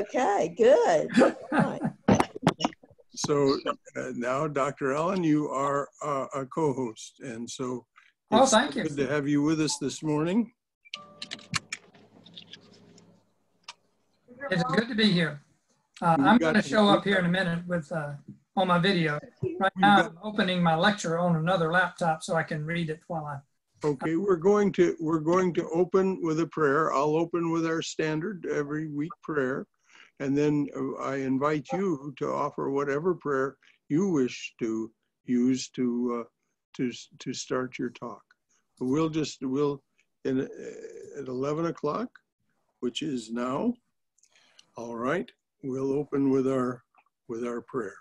Okay, good. All right. So uh, now, Dr. Allen, you are uh, a co-host, and so Oh, thank you. Good to have you with us this morning. It's good to be here. Uh, I'm going to show up here in a minute with uh, on my video. Right now, I'm opening my lecture on another laptop so I can read it while I. Okay, we're going to we're going to open with a prayer. I'll open with our standard every week prayer, and then uh, I invite you to offer whatever prayer you wish to use to uh, to to start your talk. We'll just we'll in uh, at eleven o'clock, which is now. All right, we'll open with our with our prayer.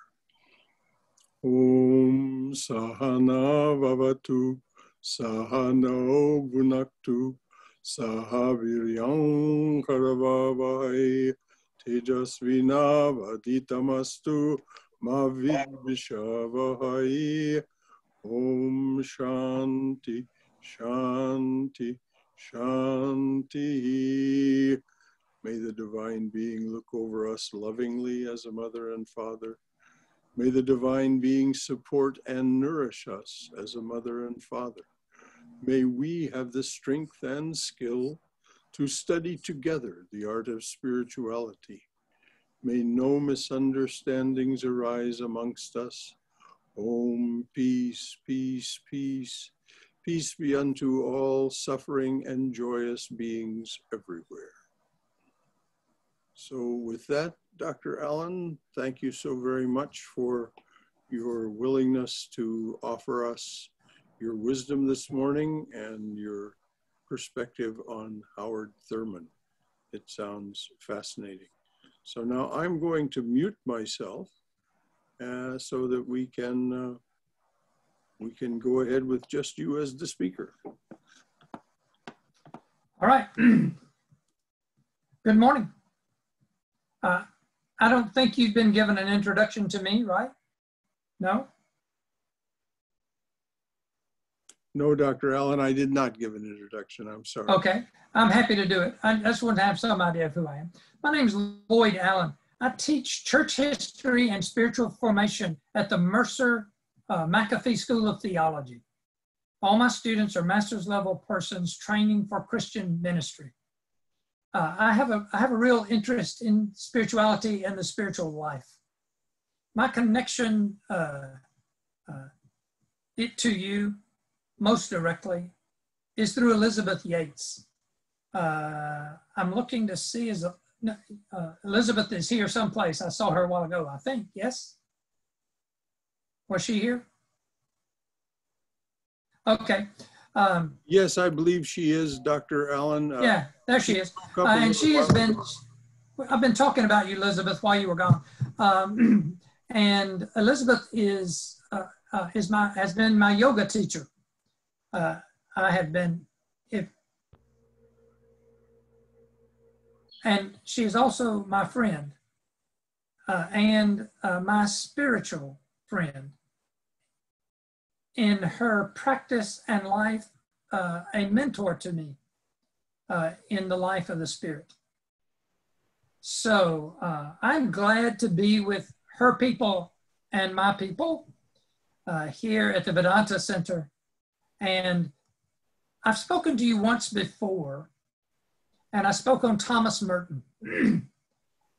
Om Sahana Vavatu Sahano Bhunaktu Sahaviryam Karavavai Tejasvina Vaditamastu Mavidvishavahai Om Shanti Shanti Shanti May the divine being look over us lovingly as a mother and father. May the divine being support and nourish us as a mother and father. May we have the strength and skill to study together the art of spirituality. May no misunderstandings arise amongst us. Om, peace, peace, peace. Peace be unto all suffering and joyous beings everywhere. So, with that, Dr. Allen, thank you so very much for your willingness to offer us your wisdom this morning and your perspective on Howard Thurman. It sounds fascinating. So now I'm going to mute myself uh, so that we can uh, we can go ahead with just you as the speaker. All right. Good morning. Uh, I don't think you've been given an introduction to me, right? No? No, Dr. Allen, I did not give an introduction. I'm sorry. Okay, I'm happy to do it. I just want to have some idea of who I am. My name is Loyd Allen. I teach church history and spiritual formation at the Mercer uh, McAfee School of Theology. All my students are master's level persons training for Christian ministry. Uh, I, have a, I have a real interest in spirituality and the spiritual life. My connection uh, uh, it to you most directly is through Elizabeth Yates. Uh, I'm looking to see is uh, Elizabeth is here someplace. I saw her a while ago. I think yes. Was she here? Okay. Um, Yes, I believe she is, Dr. Allen. Uh, yeah, there she is. Uh, and she has been. I've been talking about you, Elizabeth, while you were gone. Um, and Elizabeth is, uh, uh, is my, has been my yoga teacher. Uh, I have been, if, and she's also my friend uh, and uh, my spiritual friend. In her practice and life, uh, a mentor to me uh, in the life of the Spirit. So uh, I'm glad to be with her people and my people uh, here at the Vedanta Center. And I've spoken to you once before, and I spoke on Thomas Merton,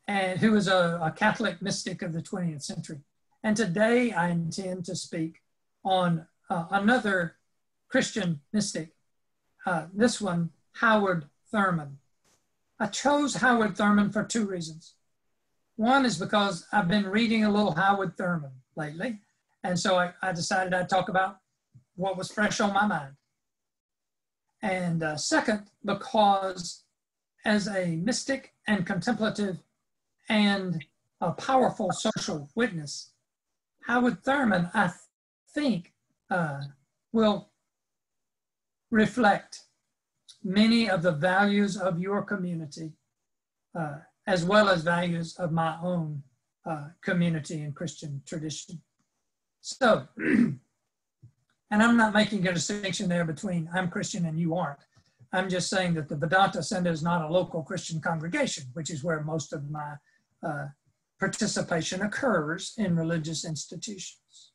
and who is a, a Catholic mystic of the 20th century. And today I intend to speak on uh, another Christian mystic, uh, this one, Howard Thurman. I chose Howard Thurman for two reasons. One is because I've been reading a little Howard Thurman lately, and so I, I decided I'd talk about what was fresh on my mind. And uh, second, because as a mystic and contemplative and a powerful social witness, Howard Thurman, I th- think, uh, will reflect many of the values of your community, uh, as well as values of my own uh, community and Christian tradition. So, and I'm not making a distinction there between I'm Christian and you aren't. I'm just saying that the Vedanta Center is not a local Christian congregation, which is where most of my uh, participation occurs in religious institutions.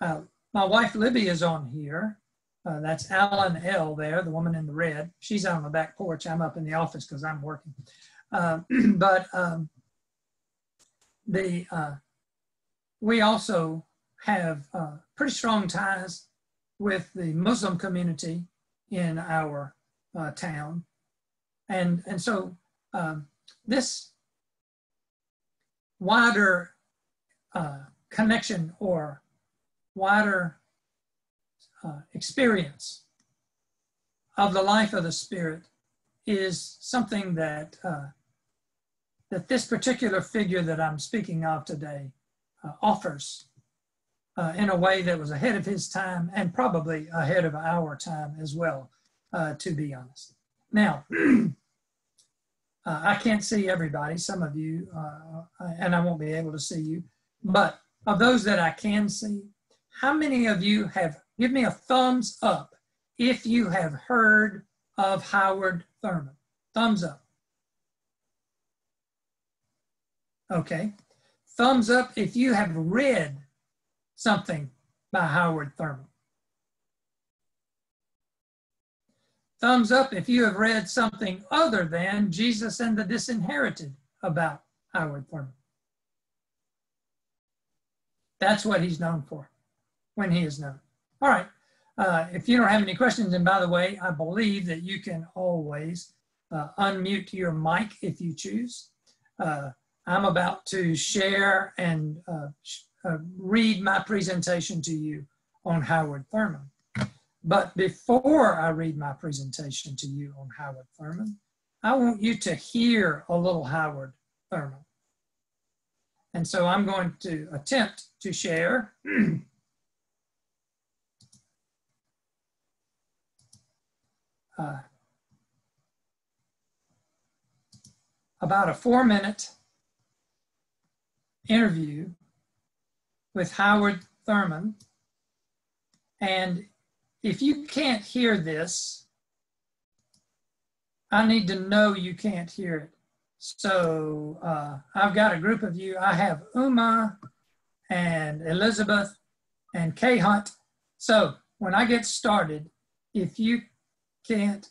Uh, my wife Libby is on here. Uh, that's Allen L. there, the woman in the red. She's on the back porch. I'm up in the office because I'm working. Uh, but um, the uh, we also have uh, pretty strong ties with the Muslim community in our uh, town. And, and so um, this wider uh, connection or wider uh, experience of the life of the Spirit is something that uh, that this particular figure that I'm speaking of today uh, offers uh, in a way that was ahead of his time and probably ahead of our time as well, uh, to be honest. Now, uh, I can't see everybody, some of you, uh, and I won't be able to see you, but of those that I can see, how many of you have, give me a thumbs up if you have heard of Howard Thurman? Thumbs up. Okay. Thumbs up if you have read something by Howard Thurman. Thumbs up if you have read something other than Jesus and the Disinherited about Howard Thurman. That's what he's known for when he is known. All right. Uh, if you don't have any questions, and by the way, I believe that you can always uh, unmute your mic if you choose. Uh, I'm about to share and uh, uh, read my presentation to you on Howard Thurman. But before I read my presentation to you on Howard Thurman, I want you to hear a little Howard Thurman. And so I'm going to attempt to share uh, about a four minute interview with Howard Thurman. And if you can't hear this, I need to know you can't hear it. So uh, I've got a group of you. I have Uma and Elizabeth and Kay Hunt. So when I get started, if you can't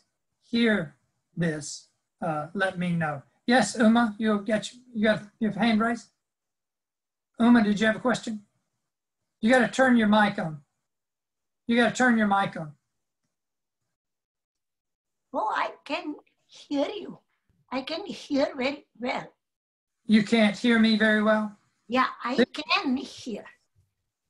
hear this, uh, let me know. Yes, Uma, you'll get you got your hand raised. Uma, did you have a question? You got to turn your mic on. You got to turn your mic on. Oh, I can hear you. I can hear very well. You can't hear me very well? Yeah, I can hear.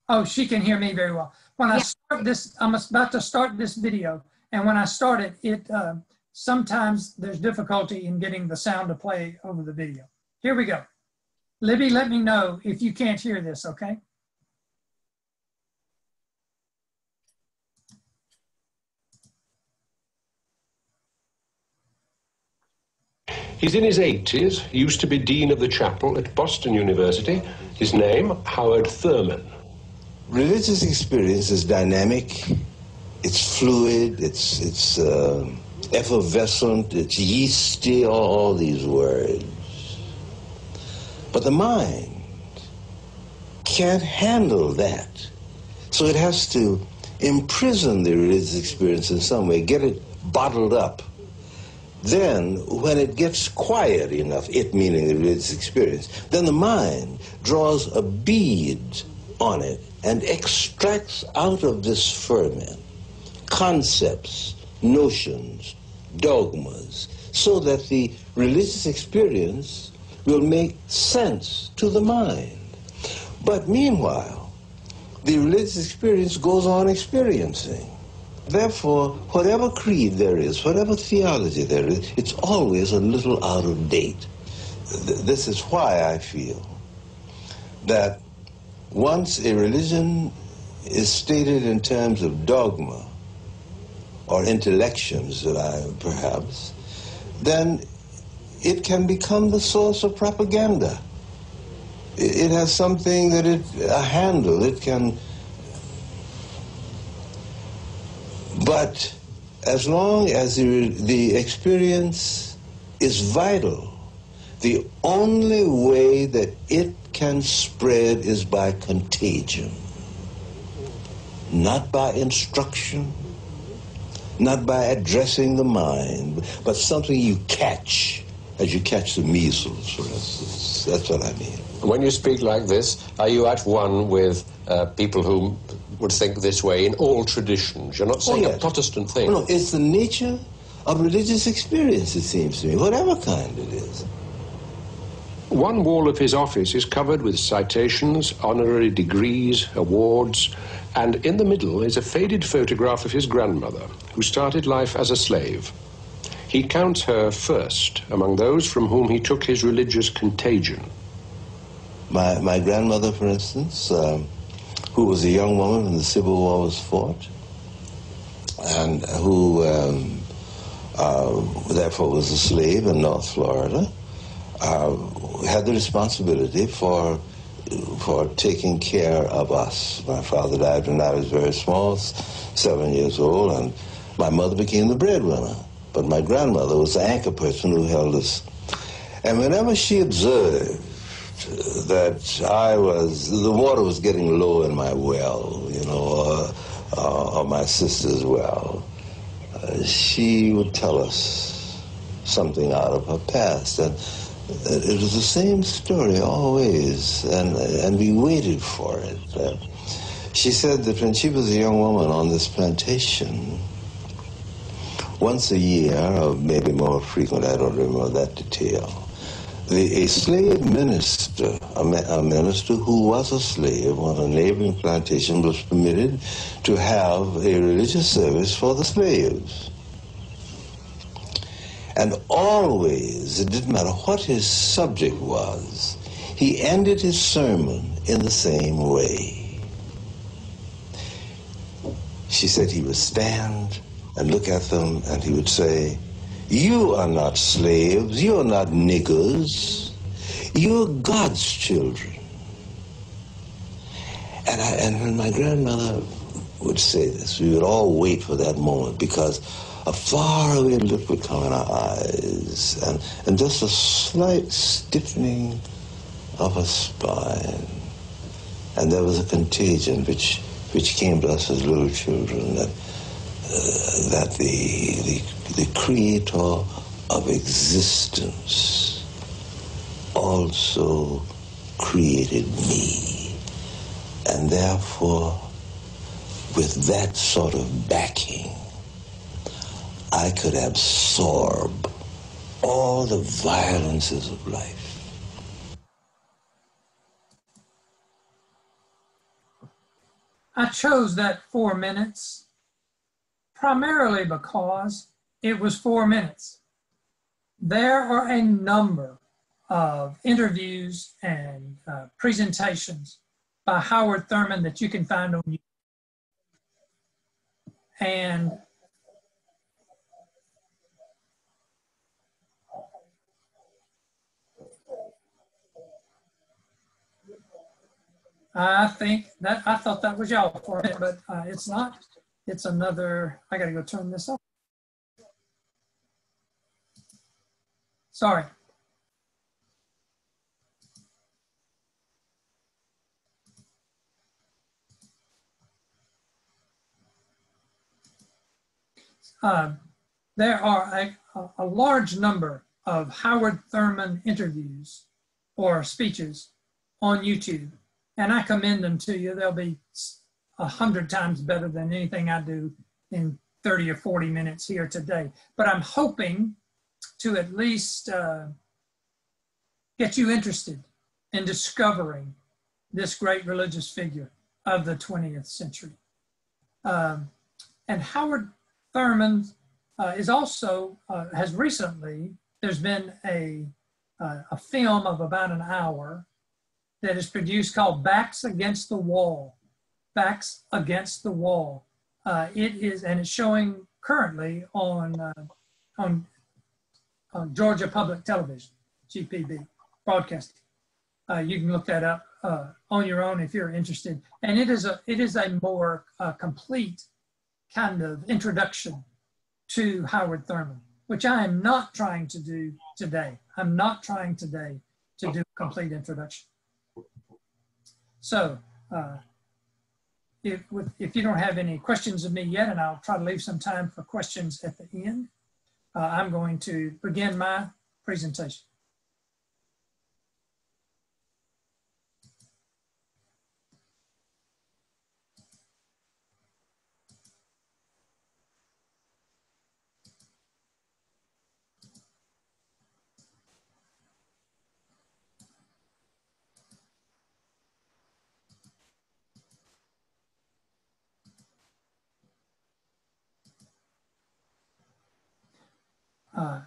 Oh, she can hear me very well. When yeah. I start this, I'm about to start this video. And when I start it, it uh, sometimes there's difficulty in getting the sound to play over the video. Here we go. Libby, let me know if you can't hear this, okay? He's in his 80s, used to be Dean of the Chapel at Boston University. His name, Howard Thurman. Religious experience is dynamic, it's fluid, it's, it's uh, effervescent, it's yeasty, all, all these words. But the mind can't handle that. So it has to imprison the religious experience in some way, get it bottled up. Then, when it gets quiet enough, it meaning the religious experience, then the mind draws a bead on it and extracts out of this ferment concepts, notions, dogmas, so that the religious experience will make sense to the mind. But meanwhile, the religious experience goes on experiencing. Therefore, whatever creed there is, whatever theology there is, it's always a little out of date. This is why I feel that once a religion is stated in terms of dogma or intellections, that I perhaps, then it can become the source of propaganda. It has something that it, a handle, it can, but as long as the, the experience is vital, the only way that it can spread is by contagion, not by instruction, not by addressing the mind, but something you catch as you catch the measles, for instance. That's what I mean. When you speak like this, are you at one with uh, people who would think this way in all traditions? You're not saying Oh, yes. a Protestant thing. No, it's the nature of religious experience, it seems to me, whatever kind it is. One wall of his office is covered with citations, honorary degrees, awards, and in the middle is a faded photograph of his grandmother, who started life as a slave. He counts her first among those from whom he took his religious contagion. My, my grandmother, for instance, um, who was a young woman when the Civil War was fought, and who um, uh, therefore was a slave in North Florida, uh, had the responsibility for for taking care of us. My father died when I was very small, seven years old, and my mother became the breadwinner. But my grandmother was the anchor person who held us. And whenever she observed that I was, the water was getting low in my well, you know, or, uh, or my sister's well, uh, she would tell us something out of her past. And it was the same story always, and, and we waited for it. Uh, she said that when she was a young woman on this plantation, once a year, or maybe more frequent, I don't remember that detail, a slave minister, a, minister who was a slave on a neighboring plantation, was permitted to have a religious service for the slaves. And always, it didn't matter what his subject was, he ended his sermon in the same way. She said he would stand and look at them and he would say, You are not slaves, you are not niggers, you're God's children. And, I, and when my grandmother would say this, we would all wait for that moment because a faraway look would come in our eyes and, and just a slight stiffening of her spine. And there was a contagion which, which came to us as little children that, uh, that the, the, the creator of existence also created me. And therefore, with that sort of backing, I could absorb all the violences of life. I chose that four minutes primarily because it was four minutes. There are a number of interviews and uh, presentations by Howard Thurman that you can find on YouTube. And I think that I thought that was y'all for it, but uh, it's not. It's another. I got to go turn this off. Sorry. Uh, there are a, a large number of Howard Thurman interviews or speeches on YouTube and I commend them to you. They'll be a hundred times better than anything I do in 30 or 40 minutes here today. But I'm hoping to at least uh, get you interested in discovering this great religious figure of the 20th century. Um, and Howard Thurman uh, is also, uh, has recently, there's been a, uh, a film of about an hour that is produced called Backs Against the Wall. Backs Against the Wall. Uh, it is, and it's showing currently on, uh, on, on Georgia Public Television, GPB, broadcasting. Uh, you can look that up uh, on your own if you're interested. And it is a, it is a more uh, complete kind of introduction to Howard Thurman, which I am not trying to do today. I'm not trying today to do a complete introduction. So, uh, if, if you don't have any questions of me yet, and I'll try to leave some time for questions at the end, uh, I'm going to begin my presentation. Uh,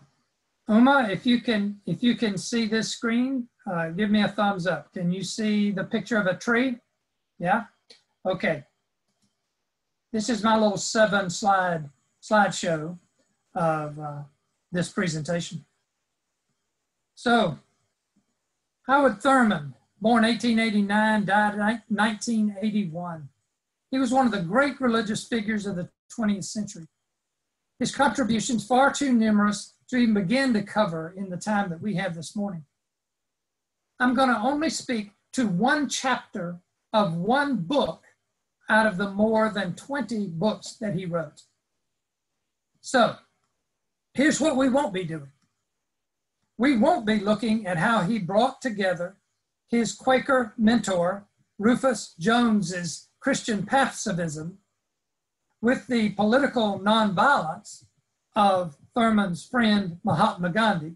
Uma, if you can, if you can see this screen, uh, give me a thumbs up. Can you see the picture of a tree? Yeah. Okay. This is my little seven slide slideshow of uh, this presentation. So, Howard Thurman, born 1889, died 1981. He was one of the great religious figures of the 20th century his contributions far too numerous to even begin to cover in the time that we have this morning. I'm going to only speak to one chapter of one book out of the more than 20 books that he wrote. So here's what we won't be doing. We won't be looking at how he brought together his Quaker mentor, Rufus Jones's Christian pacifism, with the political nonviolence of Thurman's friend Mahatma Gandhi,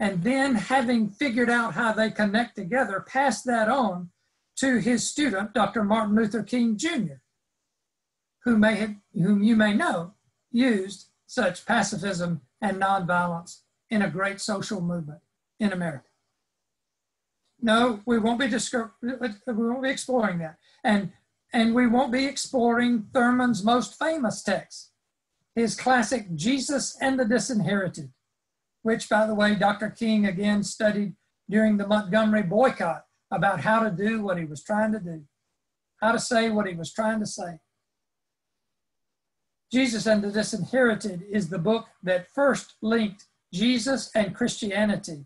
and then having figured out how they connect together, passed that on to his student, Dr. Martin Luther King Jr., who may have, whom you may know, used such pacifism and nonviolence in a great social movement in America. No, we won't be we won't be exploring that. And and we won't be exploring Thurman's most famous text, his classic Jesus and the Disinherited, which, by the way, Dr. King again studied during the Montgomery boycott about how to do what he was trying to do, how to say what he was trying to say. Jesus and the Disinherited is the book that first linked Jesus and Christianity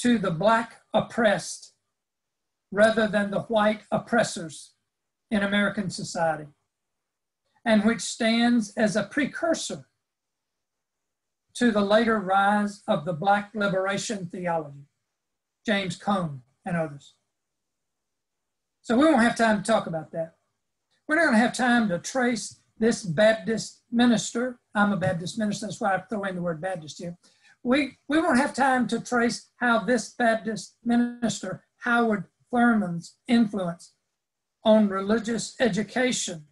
to the Black oppressed rather than the white oppressors in American society, and which stands as a precursor to the later rise of the Black liberation theology, James Cone and others. So we won't have time to talk about that. We're not going to have time to trace this Baptist minister. I'm a Baptist minister, that's why I throw in the word Baptist here. We, we won't have time to trace how this Baptist minister, Howard Thurman's influence on religious education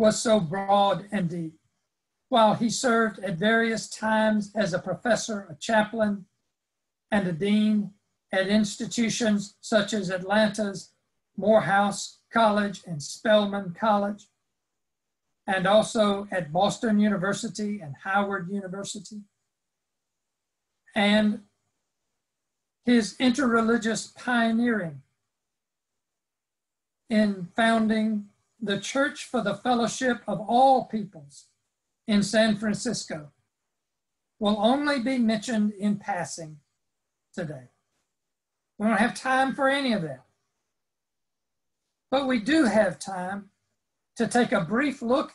was so broad and deep. While he served at various times as a professor, a chaplain, and a dean at institutions such as Atlanta's Morehouse College and Spelman College, and also at Boston University and Howard University. And his interreligious pioneering in founding the Church for the Fellowship of All Peoples in San Francisco will only be mentioned in passing today. We don't have time for any of that. But we do have time to take a brief look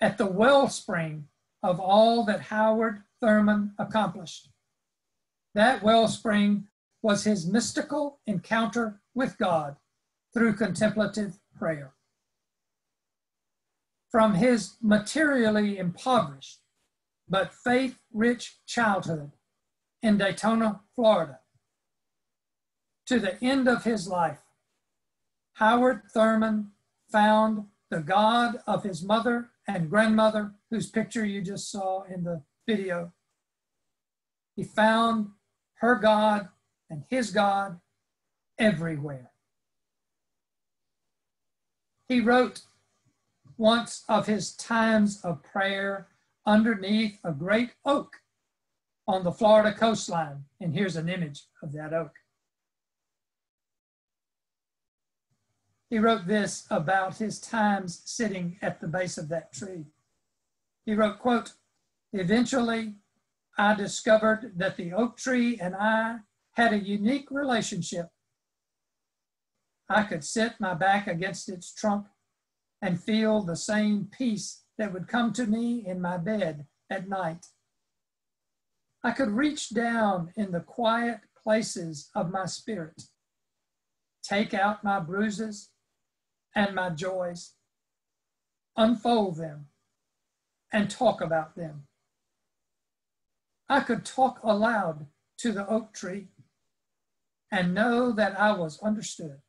at the wellspring of all that Howard Thurman accomplished. That wellspring was his mystical encounter with God through contemplative prayer. From his materially impoverished but faith rich childhood in Daytona, Florida, to the end of his life, Howard Thurman found the God of his mother and grandmother, whose picture you just saw in the video. He found her God and his God everywhere. He wrote once of his times of prayer underneath a great oak on the Florida coastline. And here's an image of that oak. He wrote this about his times sitting at the base of that tree. He wrote, quote, eventually I discovered that the oak tree and I had a unique relationship. I could sit my back against its trunk and feel the same peace that would come to me in my bed at night. I could reach down in the quiet places of my spirit, take out my bruises and my joys, unfold them, and talk about them. I could talk aloud to the oak tree and know that I was understood.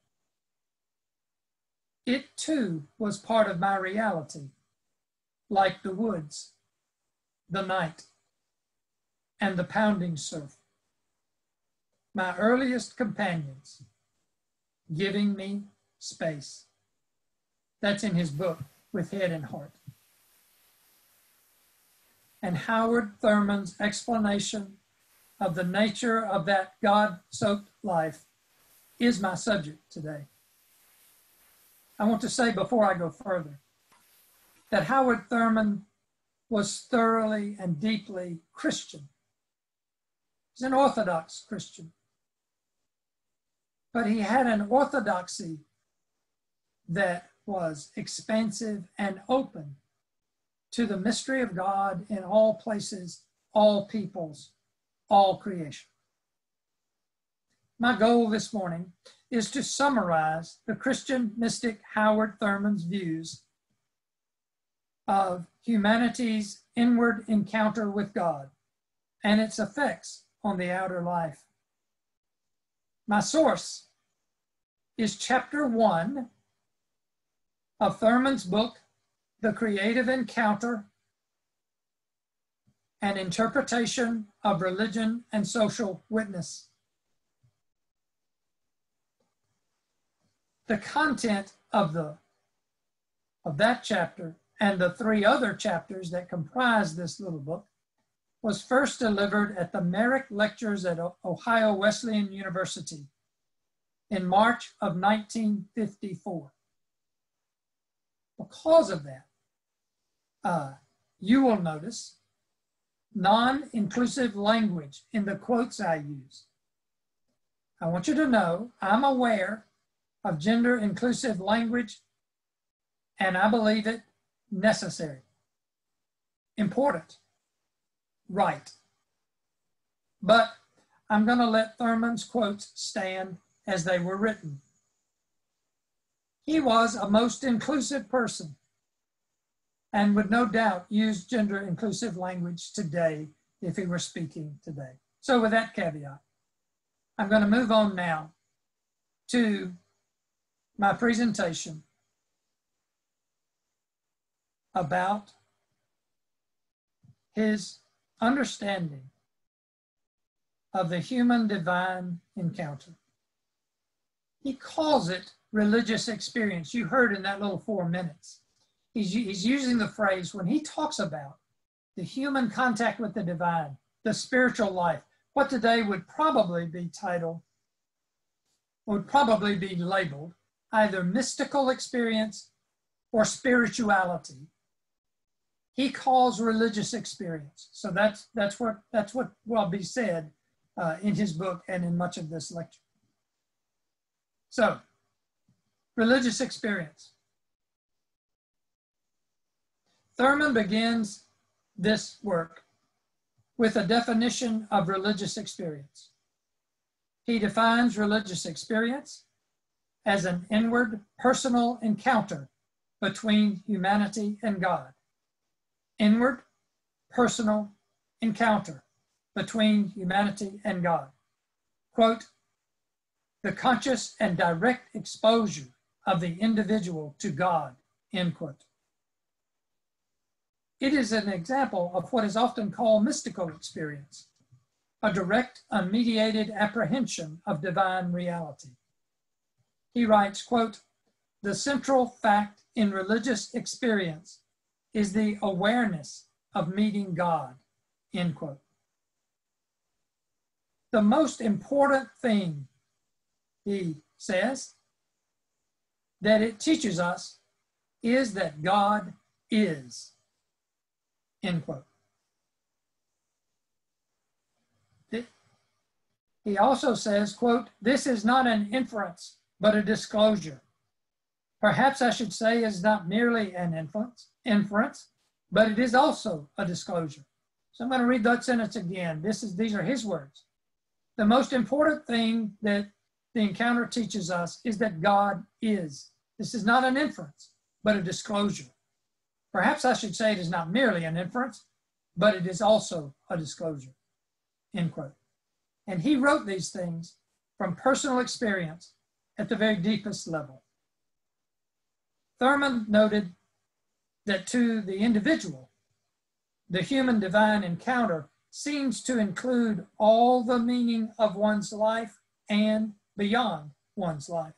It too was part of my reality, like the woods, the night, and the pounding surf. My earliest companions giving me space. That's in his book, With Head and Heart. And Howard Thurman's explanation of the nature of that God soaked life is my subject today. I want to say before I go further that Howard Thurman was thoroughly and deeply Christian. He's an Orthodox Christian. But he had an orthodoxy that was expansive and open to the mystery of God in all places, all peoples, all creation. My goal this morning is to summarize the Christian mystic Howard Thurman's views of humanity's inward encounter with God and its effects on the outer life. My source is chapter one of Thurman's book, The Creative Encounter An Interpretation of Religion and Social Witness. The content of the of that chapter and the three other chapters that comprise this little book was first delivered at the Merrick Lectures at Ohio Wesleyan University in March of 1954. Because of that, uh, you will notice non-inclusive language in the quotes I use. I want you to know I'm aware of gender inclusive language and I believe it necessary, important, right. But I'm going to let Thurman's quotes stand as they were written. He was a most inclusive person and would no doubt use gender inclusive language today if he were speaking today. So, with that caveat, I'm going to move on now to my presentation about his understanding of the human divine encounter. He calls it religious experience. You heard in that little four minutes. He's, he's using the phrase when he talks about the human contact with the divine, the spiritual life, what today would probably be titled, would probably be labeled either mystical experience or spirituality. He calls religious experience. So that's, that's, what, that's what will be said uh, in his book and in much of this lecture. So religious experience. Thurman begins this work with a definition of religious experience. He defines religious experience as an inward personal encounter between humanity and God. Inward personal encounter between humanity and God. Quote, the conscious and direct exposure of the individual to God, end quote. It is an example of what is often called mystical experience, a direct, unmediated apprehension of divine reality. He writes, quote, the central fact in religious experience is the awareness of meeting God, end quote. The most important thing, he says, that it teaches us is that God is. end quote. He also says, quote, this is not an inference, but a disclosure. Perhaps I should say is not merely an inference, inference, but it is also a disclosure. So I'm going to read that sentence again. This is these are his words. The most important thing that the encounter teaches us is that God is. This is not an inference, but a disclosure. Perhaps I should say it is not merely an inference, but it is also a disclosure. End quote. And he wrote these things from personal experience at the very deepest level. Thurman noted that to the individual, the human divine encounter seems to include all the meaning of one's life and beyond one's life.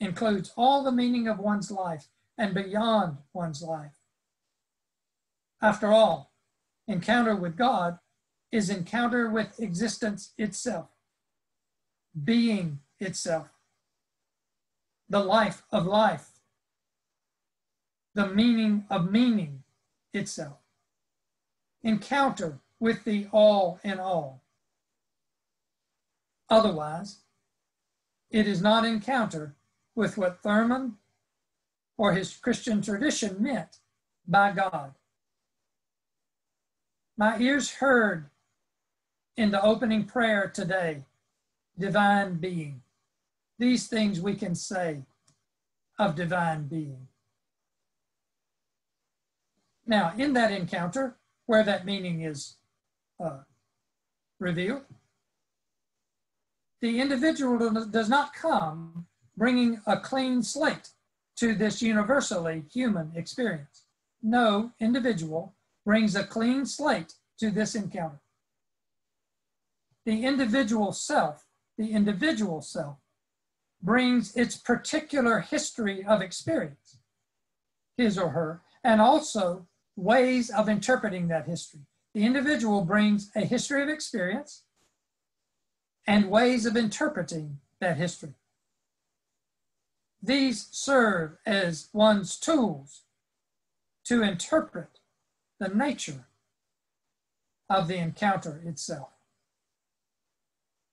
Includes all the meaning of one's life and beyond one's life. After all, encounter with God is encounter with existence itself, being itself, the life of life, the meaning of meaning itself. Encounter with the all in all. Otherwise, it is not encounter with what Thurman or his Christian tradition meant by God. My ears heard in the opening prayer today divine being. These things we can say of divine being. Now, in that encounter, where that meaning is uh, revealed, the individual does not come bringing a clean slate to this universally human experience. No individual brings a clean slate to this encounter. The individual self, the individual self, brings its particular history of experience, his or her, and also ways of interpreting that history. The individual brings a history of experience and ways of interpreting that history. These serve as one's tools to interpret the nature of the encounter itself.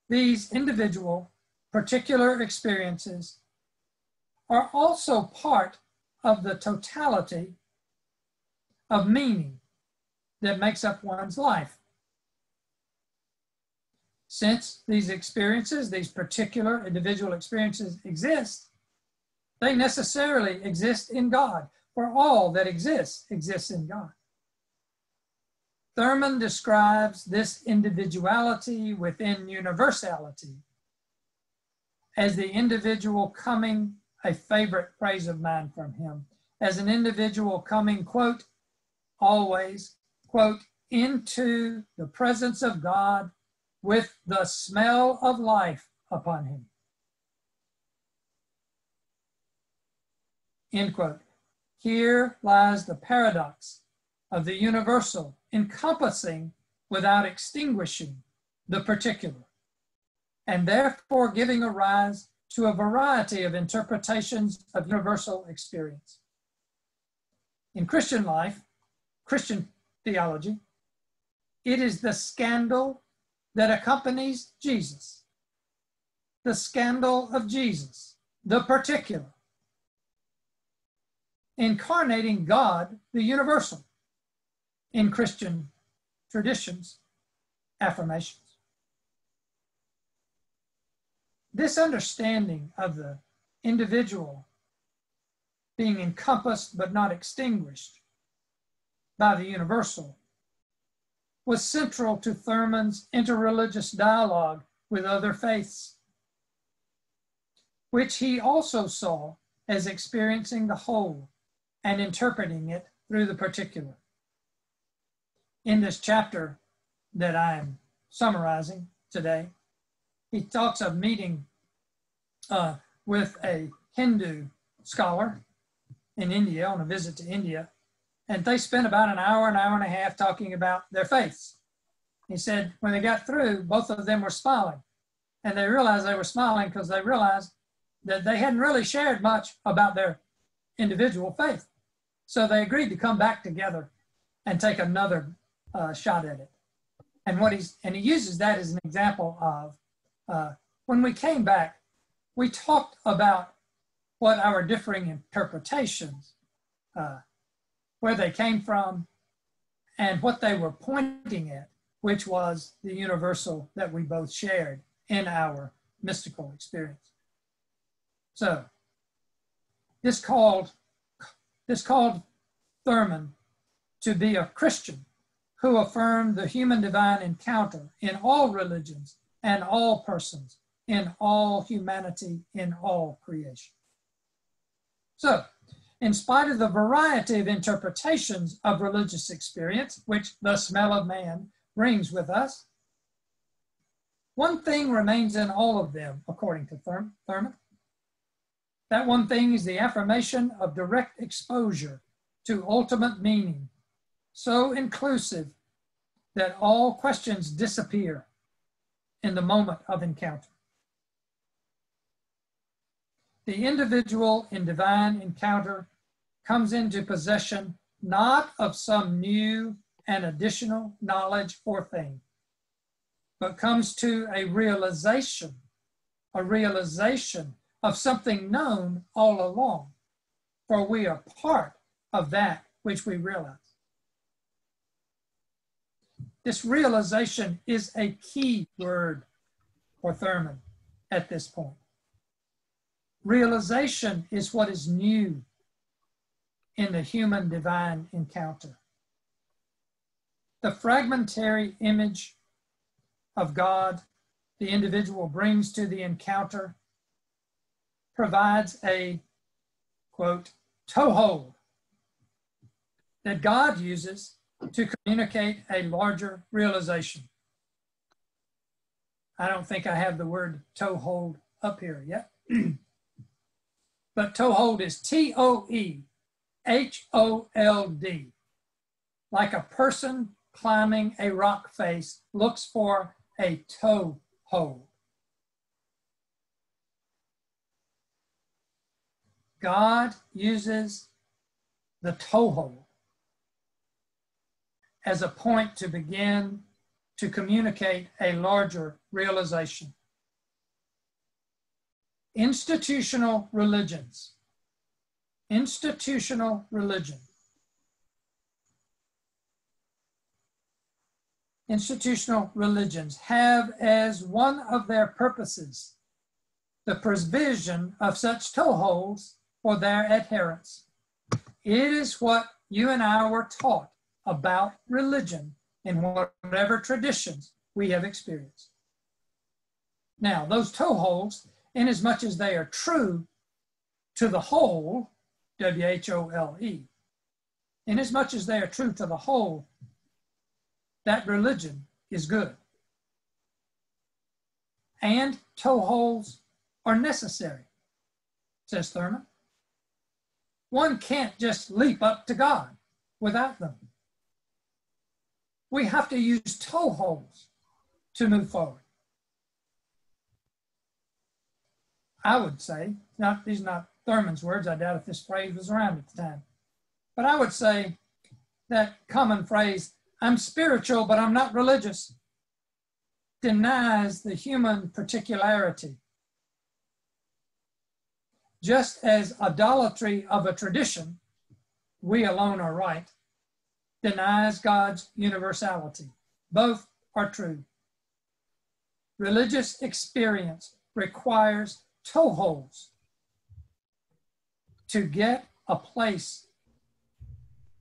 These individual particular experiences are also part of the totality of meaning that makes up one's life. Since these experiences, these particular individual experiences exist, they necessarily exist in God, for all that exists exists in God. Thurman describes this individuality within universality as the individual coming, a favorite phrase of mine from him, as an individual coming, quote, always, quote, into the presence of God with the smell of life upon him. End quote. Here lies the paradox of the universal encompassing without extinguishing the particular, and therefore giving a rise to a variety of interpretations of universal experience. In Christian life, Christian theology, it is the scandal that accompanies Jesus, the scandal of Jesus, the particular, incarnating God, the universal, in Christian traditions, affirmations. This understanding of the individual being encompassed but not extinguished by the universal was central to Thurman's interreligious dialogue with other faiths, which he also saw as experiencing the whole and interpreting it through the particular. In this chapter that I am summarizing today, he talks of meeting uh, with a Hindu scholar in India on a visit to India and they spent about an hour, an hour and a half talking about their faiths. He said when they got through, both of them were smiling. And they realized they were smiling because they realized that they hadn't really shared much about their individual faith. So they agreed to come back together and take another uh, shot at it. And what he's and he uses that as an example of uh, when we came back, we talked about what our differing interpretations, uh, where they came from, and what they were pointing at, which was the universal that we both shared in our mystical experience. So this called this called Thurman to be a Christian who affirmed the human divine encounter in all religions and all persons, in all humanity, in all creation. So, in spite of the variety of interpretations of religious experience, which the smell of man brings with us, one thing remains in all of them, according to Thurman. That one thing is the affirmation of direct exposure to ultimate meaning, so inclusive that all questions disappear in the moment of encounter. The individual in divine encounter comes into possession not of some new and additional knowledge or thing, but comes to a realization, a realization of something known all along, for we are part of that which we realize. This realization is a key word for Thurman at this point. Realization is what is new in the human divine encounter. The fragmentary image of God the individual brings to the encounter provides a quote toehold that God uses to communicate a larger realization. I don't think I have the word toehold up here yet. but toehold is T O E H O L D. Like a person climbing a rock face looks for a toehold. God uses the toehold as a point to begin to communicate a larger realization. Institutional religions. Institutional religion. Institutional religions have as one of their purposes the provision of such toeholds for their adherents. It is what you and I were taught about religion in whatever traditions we have experienced. Now, those toeholds, inasmuch as much as they are true to the whole, W H O L E, inasmuch as much as they are true to the whole, that religion is good. And toeholds are necessary, says Thurman. One can't just leap up to God without them we have to use toeholds to move forward. I would say, not these are not Thurman's words, I doubt if this phrase was around at the time, but I would say that common phrase, I'm spiritual, but I'm not religious, denies the human particularity. Just as idolatry of a tradition, we alone are right, denies God's universality. Both are true. Religious experience requires toeholds to get a place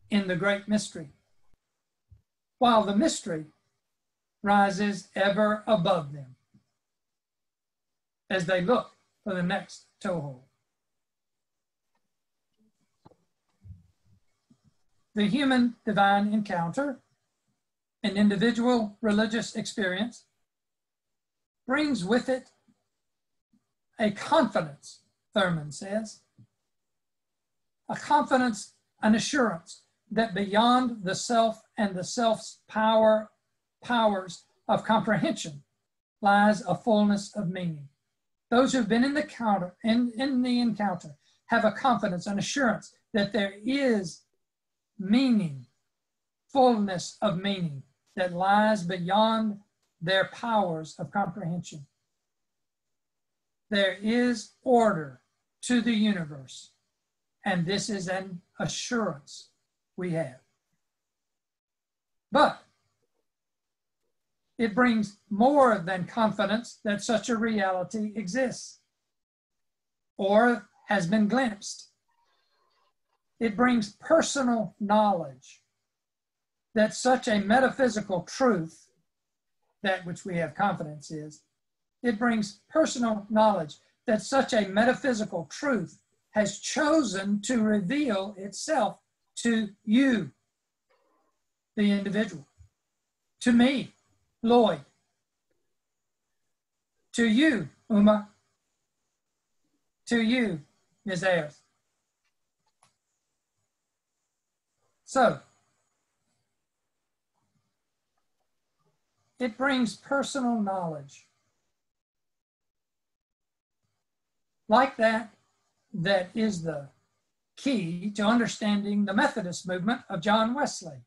in the great mystery, while the mystery rises ever above them as they look for the next toehold. The human divine encounter, an individual religious experience, brings with it a confidence, Thurman says, a confidence, an assurance that beyond the self and the self's power, powers of comprehension lies a fullness of meaning. Those who've been in the encounter, in, in the encounter have a confidence, an assurance that there is meaning fullness of meaning that lies beyond their powers of comprehension. There is order to the universe, and this is an assurance we have. But it brings more than confidence that such a reality exists or has been glimpsed. It brings personal knowledge that such a metaphysical truth, that which we have confidence is, it brings personal knowledge that such a metaphysical truth has chosen to reveal itself to you, the individual, to me, Loyd, to you, Uma, to you, Ms. Ayers. So, it brings personal knowledge. Like that, that is the key to understanding the Methodist movement of John Wesley.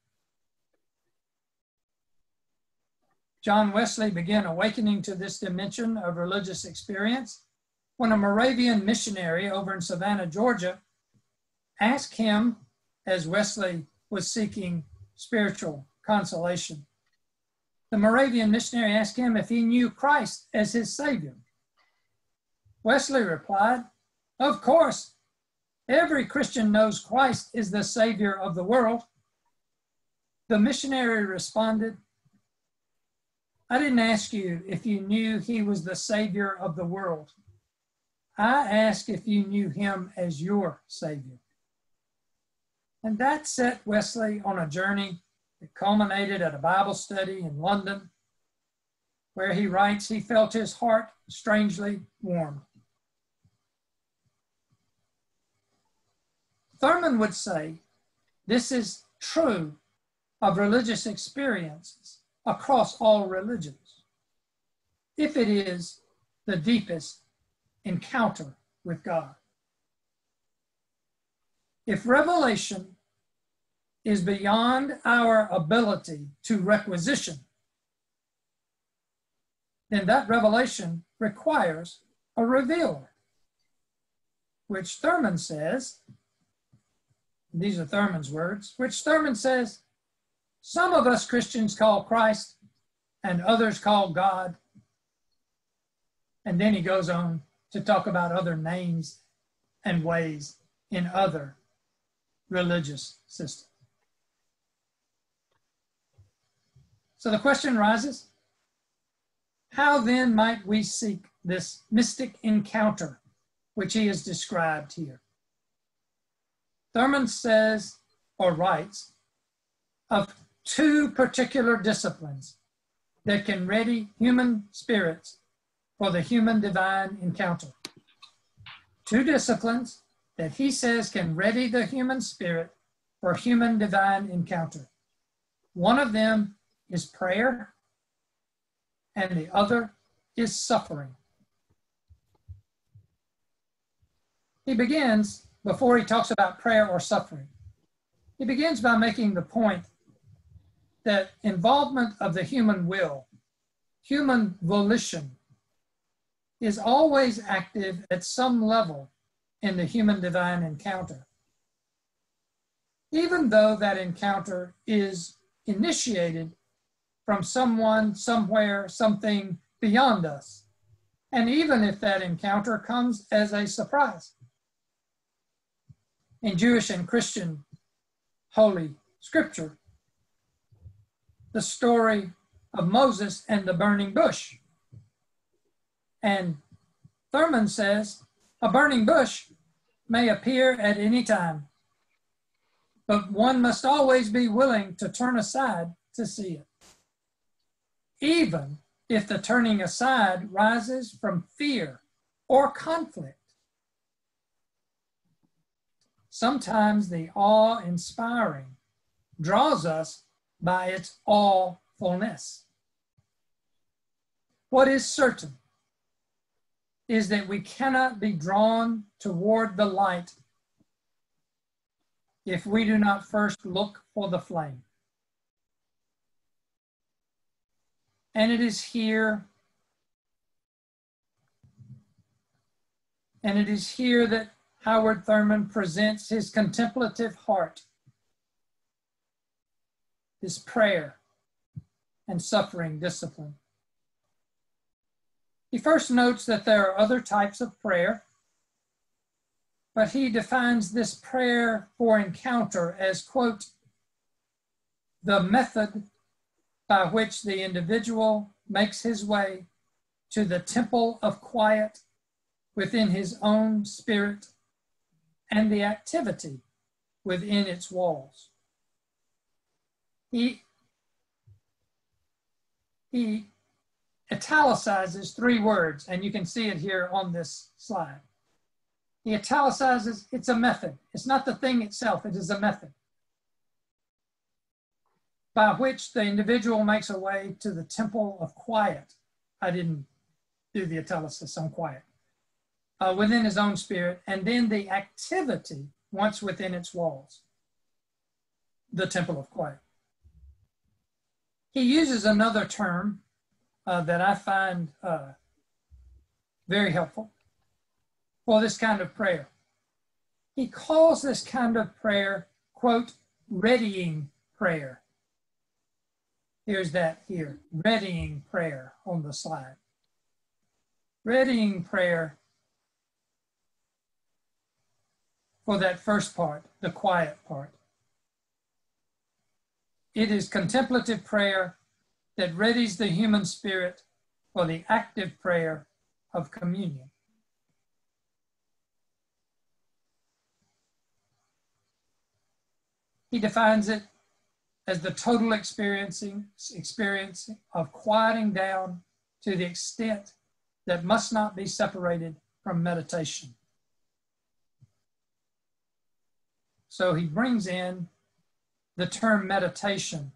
John Wesley began awakening to this dimension of religious experience when a Moravian missionary over in Savannah, Georgia, asked him, as Wesley was seeking spiritual consolation, the Moravian missionary asked him if he knew Christ as his Savior. Wesley replied, Of course, every Christian knows Christ is the Savior of the world. The missionary responded, I didn't ask you if you knew he was the Savior of the world. I asked if you knew him as your Savior. And that set Wesley on a journey that culminated at a Bible study in London, where he writes he felt his heart strangely warmed. Thurman would say this is true of religious experiences across all religions, if it is the deepest encounter with God. If revelation is beyond our ability to requisition, then that revelation requires a revealer, which Thurman says these are Thurman's words, which Thurman says some of us Christians call Christ and others call God. And then he goes on to talk about other names and ways in other religious systems. So the question rises how then might we seek this mystic encounter which he has described here? Thurman says or writes of two particular disciplines that can ready human spirits for the human divine encounter. Two disciplines that he says can ready the human spirit for human divine encounter. One of them is prayer, and the other is suffering. He begins before he talks about prayer or suffering. He begins by making the point that involvement of the human will, human volition, is always active at some level in the human divine encounter. Even though that encounter is initiated from someone, somewhere, something beyond us, and even if that encounter comes as a surprise in Jewish and Christian Holy Scripture the story of Moses and the burning bush. And Thurman says a burning bush may appear at any time, but one must always be willing to turn aside to see it. Even if the turning aside rises from fear or conflict. Sometimes the awe inspiring draws us by its awfulness. What is certain is that we cannot be drawn toward the light if we do not first look for the flame. And it is here, and it is here that Howard Thurman presents his contemplative heart, his prayer and suffering discipline. He first notes that there are other types of prayer, but he defines this prayer for encounter as, quote, the method by which the individual makes his way to the temple of quiet within his own spirit and the activity within its walls. He, he italicizes three words, and you can see it here on this slide. He italicizes, it's a method. It's not the thing itself, it is a method by which the individual makes a way to the temple of quiet. I didn't do the italicis on quiet. Uh, within his own spirit, and then the activity once within its walls, the temple of quiet. He uses another term uh, that I find uh, very helpful for this kind of prayer. He calls this kind of prayer, quote, readying prayer. Here's that here, readying prayer on the slide. Readying prayer for that first part, the quiet part. It is contemplative prayer that readies the human spirit for the active prayer of communion. He defines it as the total experiencing experience of quieting down to the extent that must not be separated from meditation. So he brings in the term meditation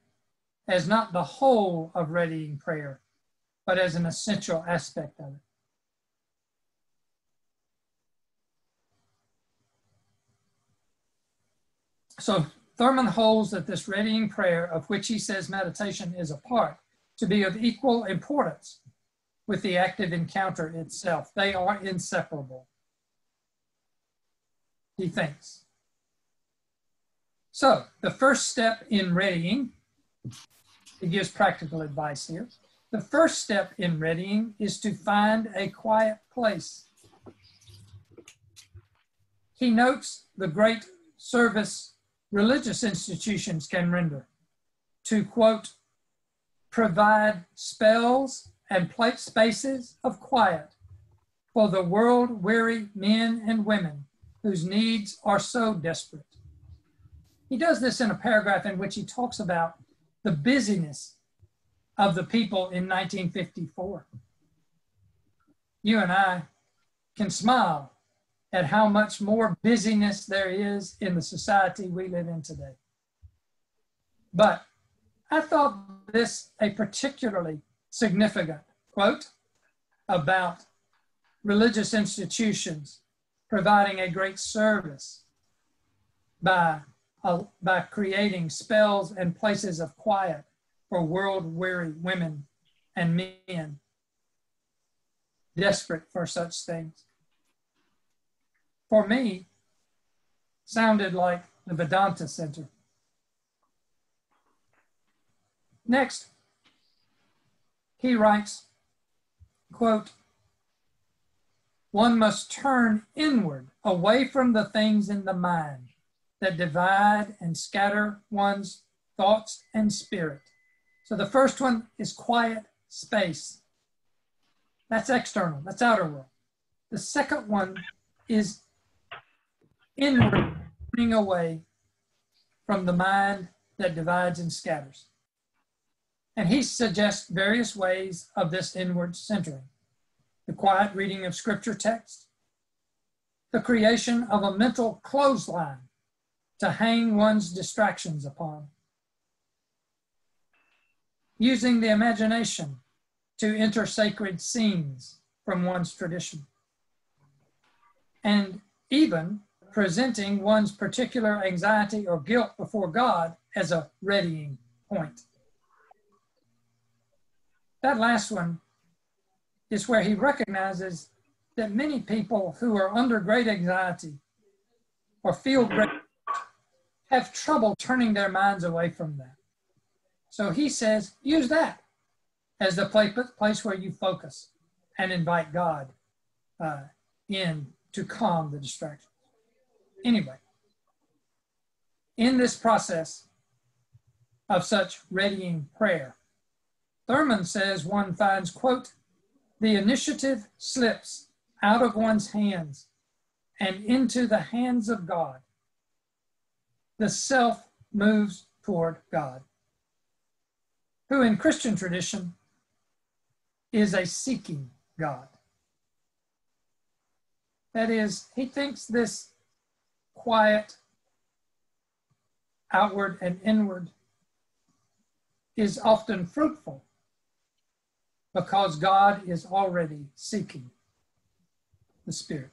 as not the whole of readying prayer, but as an essential aspect of it. So Thurman holds that this readying prayer, of which he says meditation is a part, to be of equal importance with the active encounter itself. They are inseparable, he thinks. So, the first step in readying, he gives practical advice here. The first step in readying is to find a quiet place. He notes the great service religious institutions can render to quote, provide spells and plate spaces of quiet for the world weary men and women whose needs are so desperate. He does this in a paragraph in which he talks about the busyness of the people in 1954. You and I can smile at how much more busyness there is in the society we live in today. But I thought this a particularly significant quote about religious institutions providing a great service by, uh, by creating spells and places of quiet for world weary women and men desperate for such things for me, sounded like the Vedanta Center. Next, he writes, quote, one must turn inward away from the things in the mind that divide and scatter one's thoughts and spirit. So the first one is quiet space. That's external, that's outer world. The second one is inward turning away from the mind that divides and scatters. And he suggests various ways of this inward centering the quiet reading of scripture text, the creation of a mental clothesline to hang one's distractions upon, using the imagination to enter sacred scenes from one's tradition, and even presenting one's particular anxiety or guilt before God as a readying point. that last one is where he recognizes that many people who are under great anxiety or feel great have trouble turning their minds away from that. So he says, use that as the place where you focus and invite God uh, in to calm the distractions. Anyway, in this process of such readying prayer, Thurman says one finds, quote, the initiative slips out of one's hands and into the hands of God. The self moves toward God, who in Christian tradition is a seeking God. That is, he thinks this quiet, outward and inward, is often fruitful because God is already seeking the Spirit.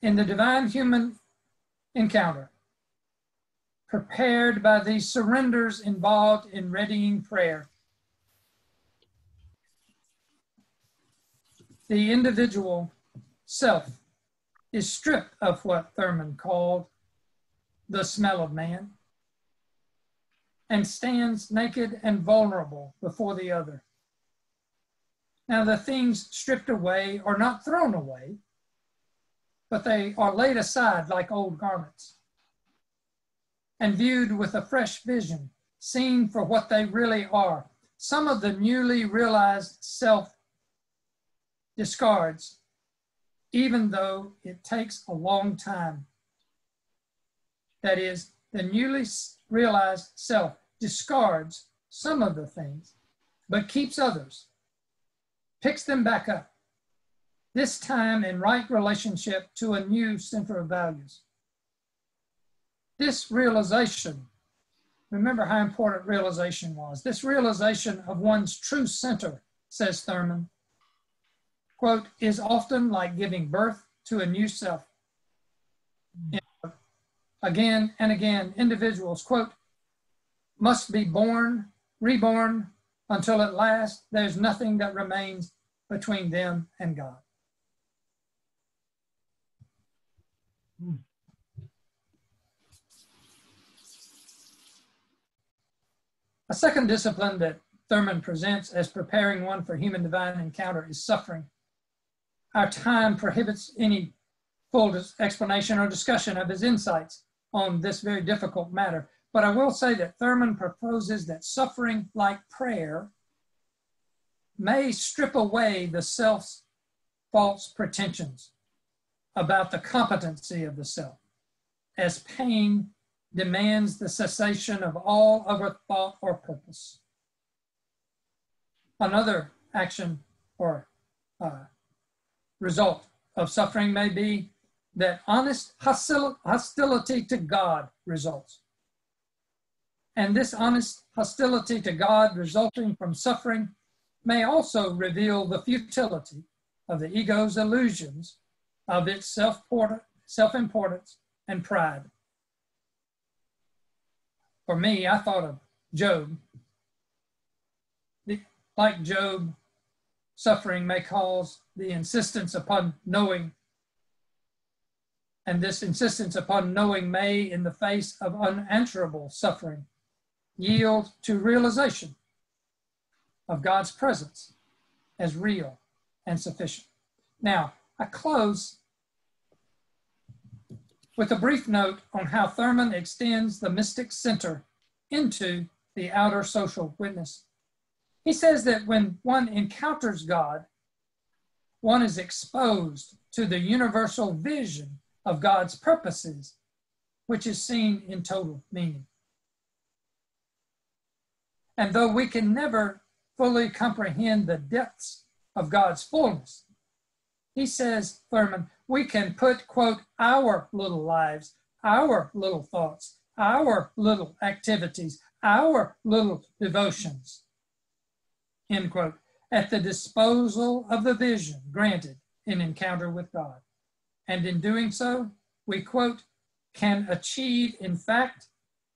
In the divine human encounter, prepared by these surrenders involved in readying prayer, the individual self is stripped of what Thurman called the smell of man and stands naked and vulnerable before the other. Now, the things stripped away are not thrown away, but they are laid aside like old garments and viewed with a fresh vision, seen for what they really are. Some of the newly realized self discards, even though it takes a long time. That is, the newly realized self discards some of the things, but keeps others, picks them back up, this time in right relationship to a new center of values. This realization, remember how important realization was. This realization of one's true center, says Thurman, quote, is often like giving birth to a new self. Hmm. Uh, again and again, individuals, quote, must be born, reborn, until at last there's nothing that remains between them and God. Hmm. A second discipline that Thurman presents as preparing one for human divine encounter is suffering. Our time prohibits any full explanation or discussion of his insights on this very difficult matter. But I will say that Thurman proposes that suffering like prayer may strip away the self's false pretensions about the competency of the self, as pain demands the cessation of all other thought or purpose. Another action or uh, result of suffering may be that honest hostility to God results. And this honest hostility to God resulting from suffering may also reveal the futility of the ego's illusions of its self-importance and pride. For me, I thought of Job. Like Job, suffering may cause the insistence upon knowing. And this insistence upon knowing may, in the face of unanswerable suffering, yield to realization of God's presence as real and sufficient. Now, I close with a brief note on how Thurman extends the mystic center into the outer social witness. He says that when one encounters God, one is exposed to the universal vision of God's purposes, which is seen in total meaning. And though we can never fully comprehend the depths of God's fullness, he says, Thurman, we can put, quote, our little lives, our little thoughts, our little activities, our little devotions, end quote, at the disposal of the vision granted in encounter with God. And in doing so, we, quote, can achieve, in fact,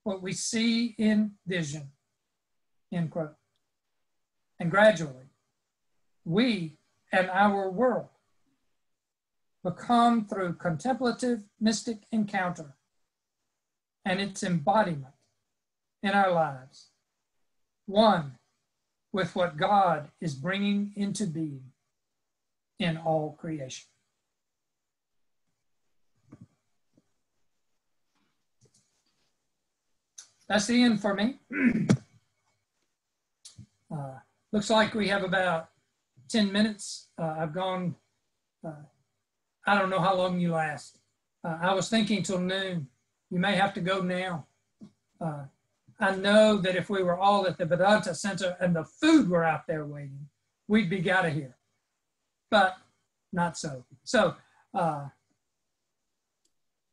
what we see in vision end quote. And gradually, we and our world become through contemplative mystic encounter and its embodiment in our lives, one with what God is bringing into being in all creation. That's the end for me. uh, looks like we have about 10 minutes. Uh, I've gone, uh, I don't know how long you last. Uh, I was thinking till noon. You may have to go now. I know that if we were all at the Vedanta Center and the food were out there waiting, we'd be out of here. But not so. So, uh,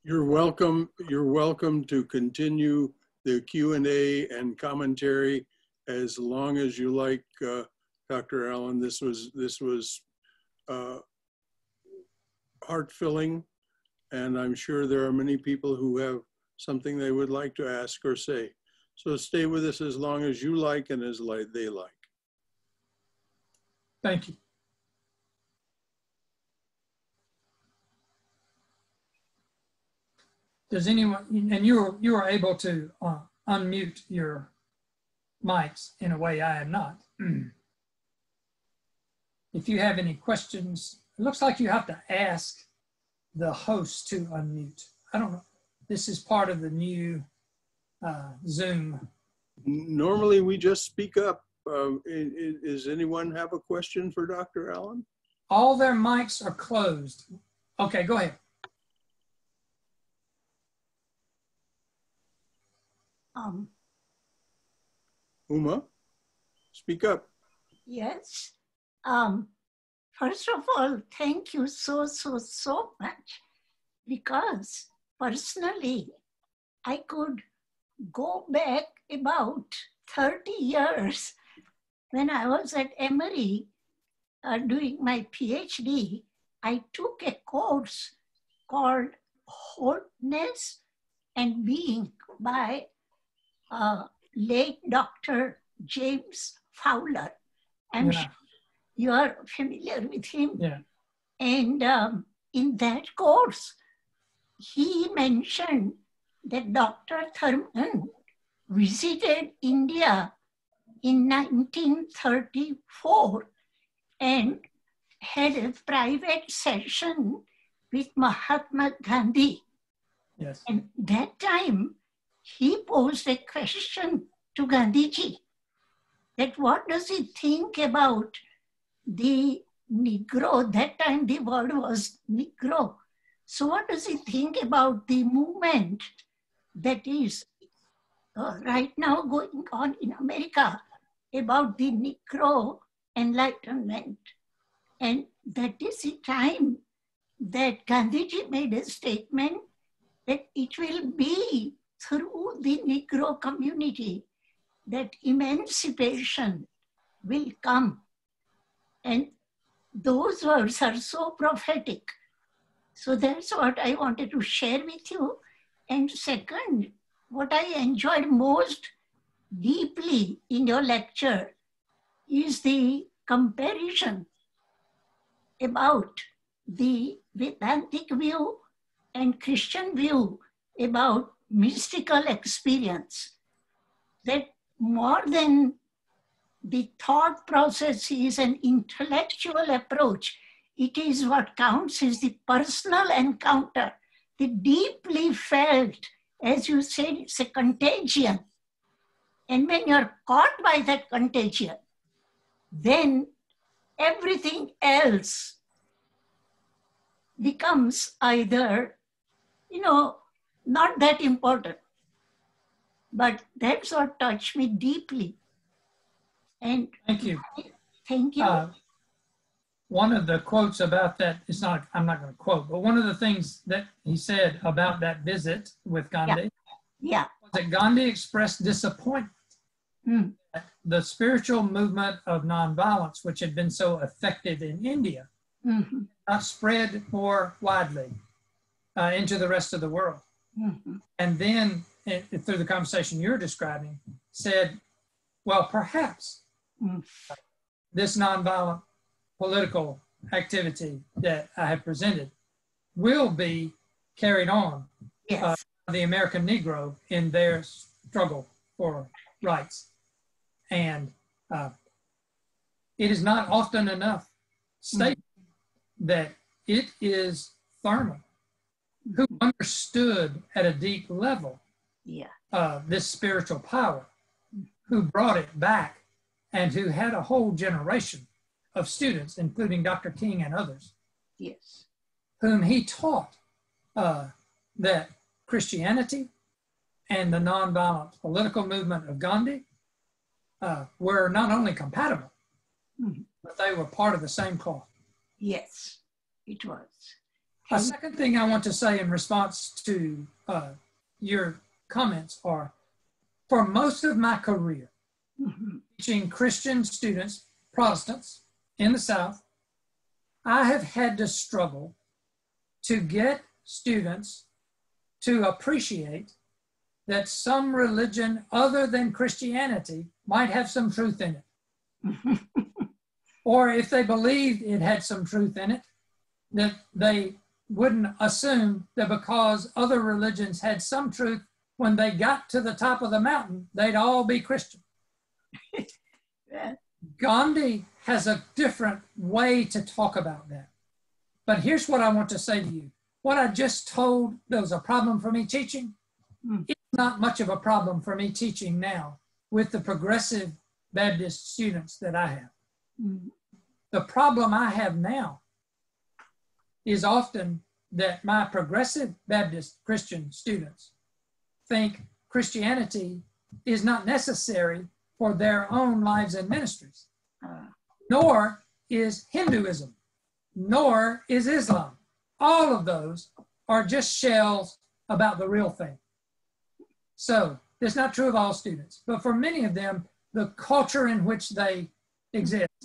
you're welcome. You're welcome to continue the Q and A and commentary as long as you like, uh, Dr. Allen. This was this was uh, heart filling, and I'm sure there are many people who have something they would like to ask or say. So stay with us as long as you like and as like they like. Thank you. Does anyone, and you were, you were able to uh, unmute your mics in a way I am not. if you have any questions, it looks like you have to ask the host to unmute. I don't know. This is part of the new uh, Zoom? Normally, we just speak up. Um, is, anyone have a question for Dr. Allen? All their mics are closed. Okay, go ahead. Um, Uma, speak up. Yes. Um, first of all, thank you so, so, so much because personally, I could go back about 30 years when I was at Emory uh, doing my PhD, I took a course called Wholeness and Being by uh, late Dr. James Fowler. I'm yeah. sure you are familiar with him. Yeah. And um, in that course, he mentioned that Dr. Thurman visited India in 1934 and had a private session with Mahatma Gandhi. Yes. And that time, he posed a question to Gandhiji that what does he think about the Negro? That time the word was Negro. So what does he think about the movement that is uh, right now going on in America about the Negro Enlightenment. And that is the time that Gandhiji made a statement that it will be through the Negro community that emancipation will come. And those words are so prophetic. So that's what I wanted to share with you. And second, what I enjoyed most deeply in your lecture is the comparison about the Vedantic view and Christian view about mystical experience. That more than the thought process is an intellectual approach, it is what counts is the personal encounter the deeply felt, as you said, it's a contagion. And when you're caught by that contagion, then everything else becomes either, you know, not that important. But that's what touched me deeply. And thank you. Thank you. Uh, one of the quotes about that it's not i'm not going to quote but one of the things that he said about that visit with gandhi yeah, yeah. was that gandhi expressed disappointment mm. the spiritual movement of nonviolence which had been so effective in india mm-hmm. not spread more widely uh, into the rest of the world mm-hmm. and then it, through the conversation you're describing said well, perhaps Mm. this nonviolent political activity that I have presented will be carried on Yes. by the American Negro in their struggle for rights. And uh, it is not often enough stated that it is Thurman who understood at a deep level yeah. uh, this spiritual power, who brought it back, and who had a whole generation of students, including Dr. King and others, Yes. whom he taught uh, that Christianity and the nonviolent political movement of Gandhi uh, were not only compatible, Mhm. but they were part of the same cloth. Yes. It was. A second thing I want to say in response to uh, your comments are for most of my career, Mhm. teaching Christian students, Protestants in the South, I have had to struggle to get students to appreciate that some religion other than Christianity might have some truth in it. or if they believed it had some truth in it, that they wouldn't assume that because other religions had some truth, when they got to the top of the mountain, they'd all be Christian. Yeah. Gandhi has a different way to talk about that. But here's what I want to say to you. What I just told that was a problem for me teaching, Hmm. it's not much of a problem for me teaching now with the progressive Baptist students that I have. Mm. The problem I have now is often that my progressive Baptist Christian students think Christianity is not necessary for their own lives and ministries, Uh, nor is Hinduism, nor is Islam. All of those are just shells about the real thing. So it's not true of all students, but for many of them, the culture in which they exist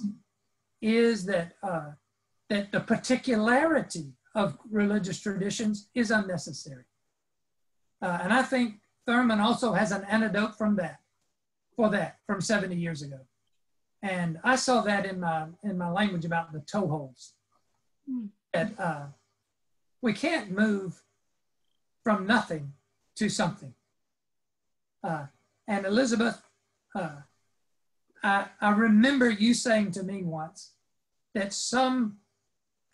is that uh, that the particularity of religious traditions is unnecessary. Uh, and I think Thurman also has an antidote from that, for that, from 70 years ago. And I saw that in my in my language about the toe holes. Hmm. That uh, we can't move from nothing to something. Uh, and Elizabeth, uh, I, I remember you saying to me once that some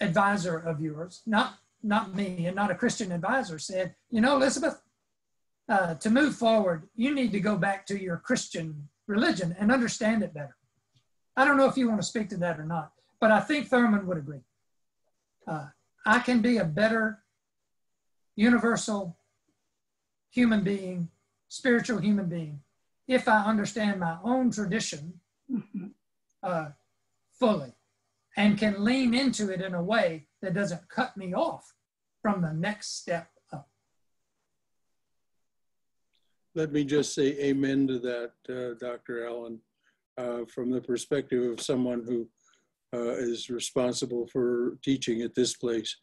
advisor of yours, not not me and not a Christian advisor, said, you know, Elizabeth, uh, to move forward, you need to go back to your Christian religion and understand it better. I don't know if you want to speak to that or not, but I think Thurman would agree. Uh, I can be a better universal human being, spiritual human being, if I understand my own tradition mhm. uh, fully and can lean into it in a way that doesn't cut me off from the next step up. Let me just say amen to that, uh, Dr. Allen, uh, from the perspective of someone who uh, is responsible for teaching at this place.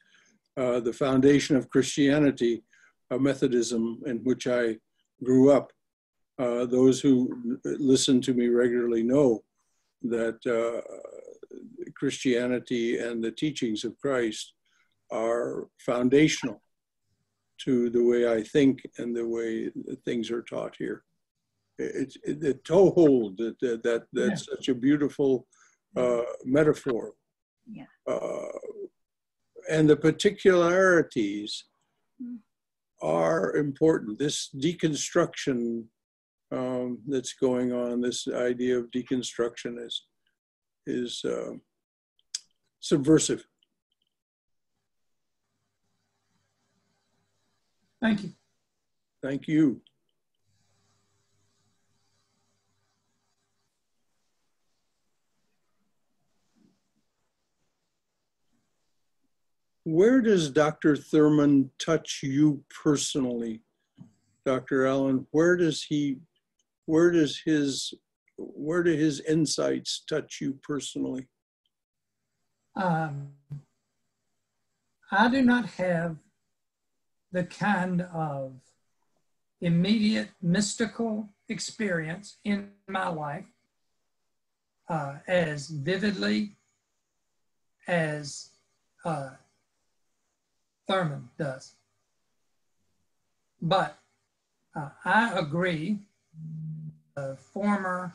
Uh, the foundation of Christianity, uh, Methodism, in which I grew up, uh, those who listen to me regularly know that Christianity and the teachings of Christ are foundational to the way I think and the way things are taught here. It's it, the toehold that that, that that's such a beautiful uh, metaphor. Yeah. Uh, and the particularities Mm. are important. This deconstruction um, that's going on, this idea of deconstruction is is uh, subversive. Thank you. Thank you. Where does Dr. Thurman touch you personally, Dr. Allen? Where does he, where does his, where do his insights touch you personally? Um, I do not have the kind of immediate mystical experience in my life uh, as vividly as uh, Thurman does. But uh, I agree, the former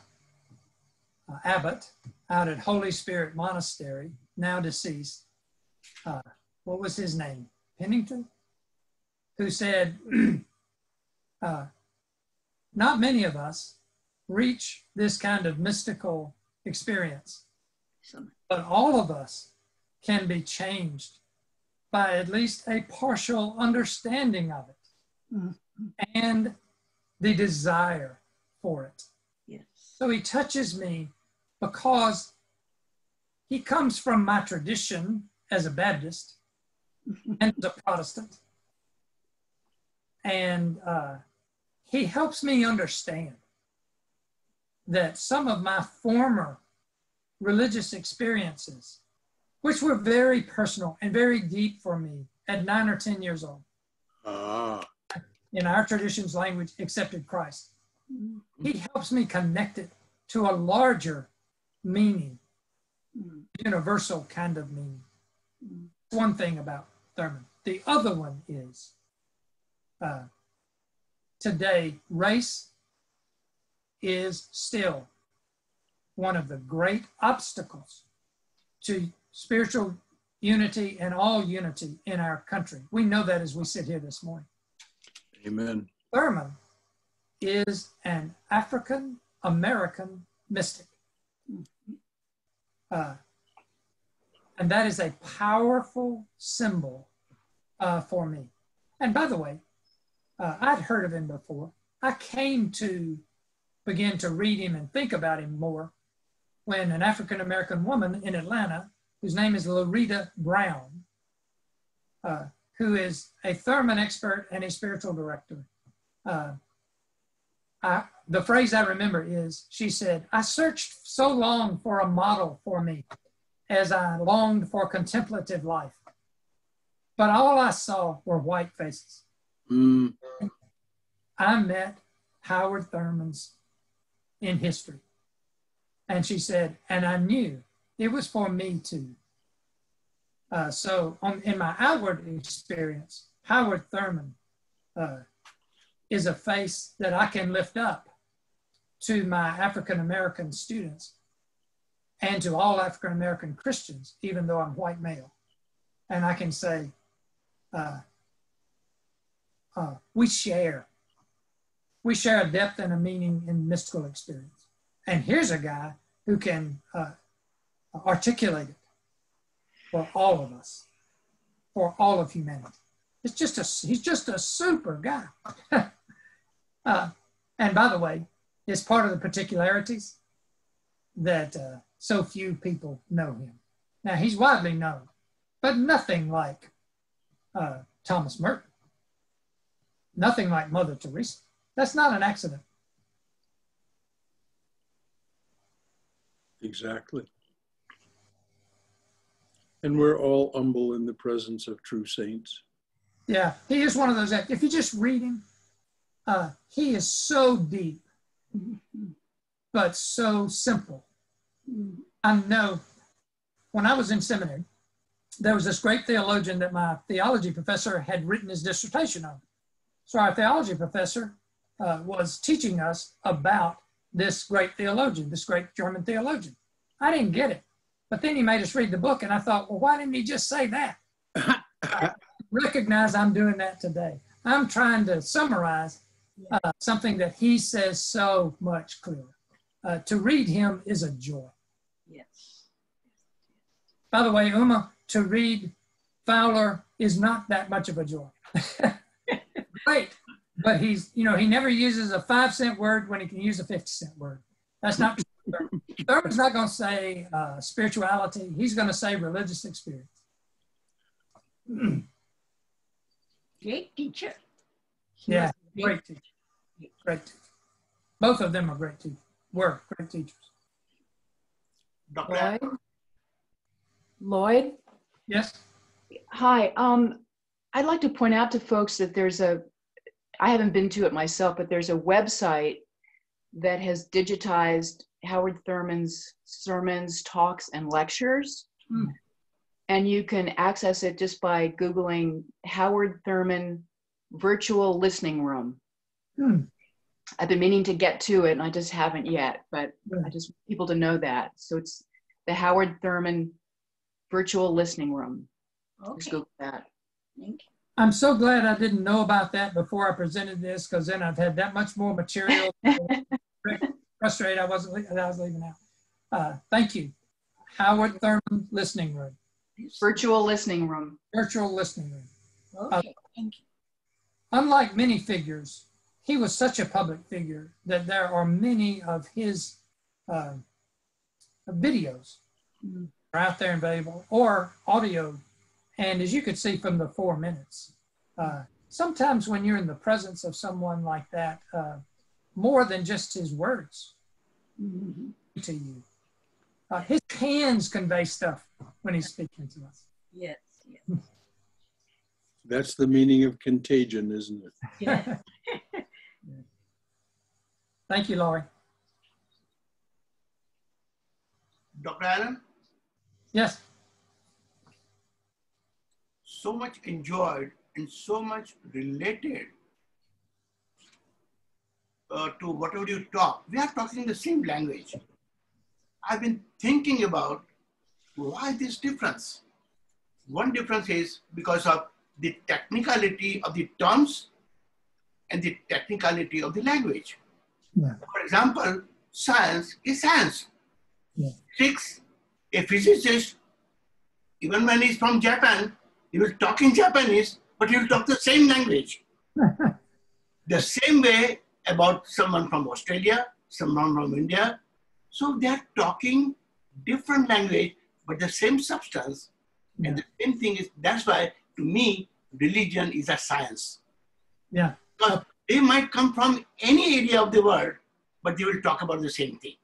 uh, abbot out at Holy Spirit Monastery, now deceased, uh, what was his name? Pennington? Who said, uh, not many of us reach this kind of mystical experience, but all of us can be changed by at least a partial understanding of it mm-hmm. and the desire for it. Yes. So he touches me because he comes from my tradition as a Baptist and as a Protestant. And uh, he helps me understand that some of my former religious experiences, which were very personal and very deep for me at nine or 10 years old, ah. in our tradition's language, accepted Christ. He helps me connect it to a larger meaning, universal kind of meaning. One thing about Thurman. The other one is uh, today, race is still one of the great obstacles to spiritual unity and all unity in our country. We know that as we sit here this morning. Amen. Thurman is an African American mystic. Uh, and that is a powerful symbol uh, for me. And by the way, uh, I'd heard of him before. I came to begin to read him and think about him more when an African American woman in Atlanta, whose name is Loretta Brown, uh, who is a Thurman expert and a spiritual director. Uh, I, the phrase I remember is she said, I searched so long for a model for me as I longed for contemplative life. But all I saw were white faces. Mm. I met Howard Thurman's in history. And she said, and I knew it was for me too. Uh, so, on, in my outward experience, Howard Thurman uh, is a face that I can lift up to my African American students and to all African American Christians, even though I'm white male. And I can say, uh, uh, we share. We share a depth and a meaning in mystical experience. And here's a guy who can uh, articulate it for all of us, for all of humanity. It's just a, he's just a super guy. uh, and by the way, it's part of the particularities that uh, so few people know him. Now, he's widely known, but nothing like uh, Thomas Merton, nothing like Mother Teresa. That's not an accident. Exactly. And we're all humble in the presence of true saints. Yeah, he is one of those. If you just read him, uh, he is so deep, but so simple. I know when I was in seminary, there was this great theologian that my theology professor had written his dissertation on. So our theology professor uh, was teaching us about this great theologian, this great German theologian. I didn't get it, but then he made us read the book, and I thought, well, why didn't he just say that? I recognize I'm doing that today. I'm trying to summarize uh, something that he says so much clearer. Uh, to read him is a joy. Yes. By the way, Uma, to read Fowler is not that much of a joy. Great, but he's, you know, he never uses a five cent word when he can use a 50 cent word. That's not true. Thurman's not going to say uh, spirituality. He's going to say religious experience. Great teacher. Yeah, great teacher. Great teacher. Both of them are great teachers. Were great teachers. Loyd? Loyd? Yes. Hi. Um, I'd like to point out to folks that there's a, I haven't been to it myself, but there's a website that has digitized Howard Thurman's sermons, talks, and lectures. Hmm. And you can access it just by Googling Howard Thurman Virtual Listening Room. Hmm. I've been meaning to get to it and I just haven't yet, but Good. I just want people to know that. So it's the Howard Thurman Virtual Listening Room. Just Google that. thank you. I'm so glad I didn't know about that before I presented this because then I've had that much more material. Frustrated I wasn't, I was leaving out. Uh, thank you. Howard Thurman Listening Room, Virtual Listening Room. virtual listening room. Okay, thank you. Unlike many figures, he was such a public figure that there are many of his uh, videos Mhm. are out there available or audio. And as you could see from the four minutes, uh, sometimes when you're in the presence of someone like that, uh, more than just his words Mhm. to you, uh, his hands convey stuff when he's speaking to us. Yes, yes, That's the meaning of contagion, isn't it? yes. Thank you, Laurie. Dr. Allen, Yes. So much enjoyed and so much related uh, to whatever you talk. We are talking the same language. I've been thinking about why this difference. One difference is because of the technicality of the terms and the technicality of the language. Yeah. For example, science is science. Yeah. Six, a physicist, even when he's from Japan, he will talk in Japanese, but he will talk the same language. the same way about someone from Australia, someone from India. So they are talking different language, but the same substance. And the same thing is, that's why to me, religion is a science. Yeah. Because they might come from any area of the world, but they will talk about the same thing.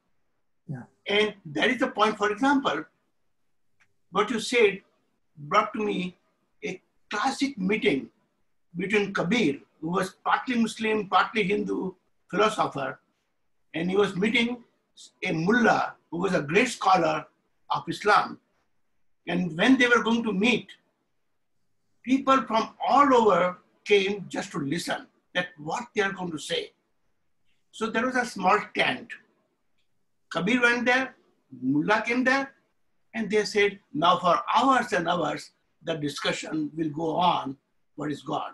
Yeah. And that is the point, for example, what you said brought to me classic meeting between Kabir, who was partly Muslim, partly Hindu philosopher, and he was meeting a mullah who was a great scholar of Islam. And when they were going to meet, people from all over came just to listen that what they are going to say. So there was a small tent. Kabir went there, Mullah came there, and they said, now for hours and hours, the discussion will go on, what is God?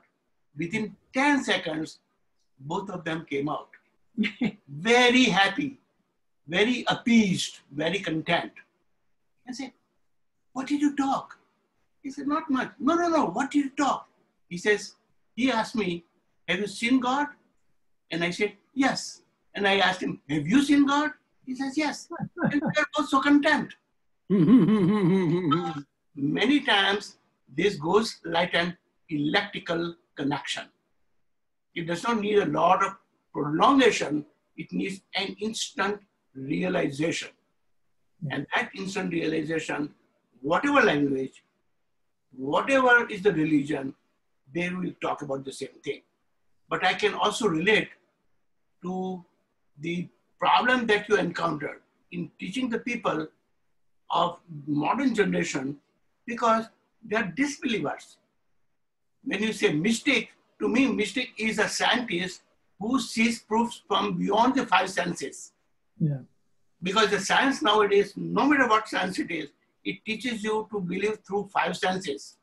Within 10 seconds, both of them came out. very happy, very appeased, very content. I said, what did you talk? He said, not much. No, no, no, what did you talk? He says, he asked me, have you seen God? And I said, yes. And I asked him, have you seen God? He says, yes. and they're both so content. Many times, this goes like an electrical connection. It does not need a lot of prolongation, it needs an instant realization. Hmm. And that instant realization, whatever language, whatever is the religion, they will talk about the same thing. But I can also relate to the problem that you encountered in teaching the people of modern generation because they are disbelievers. When you say mystic, to me, mystic is a scientist who sees proofs from beyond the five senses. Yeah. Because the science nowadays, no matter what science it is, it teaches you to believe through five senses.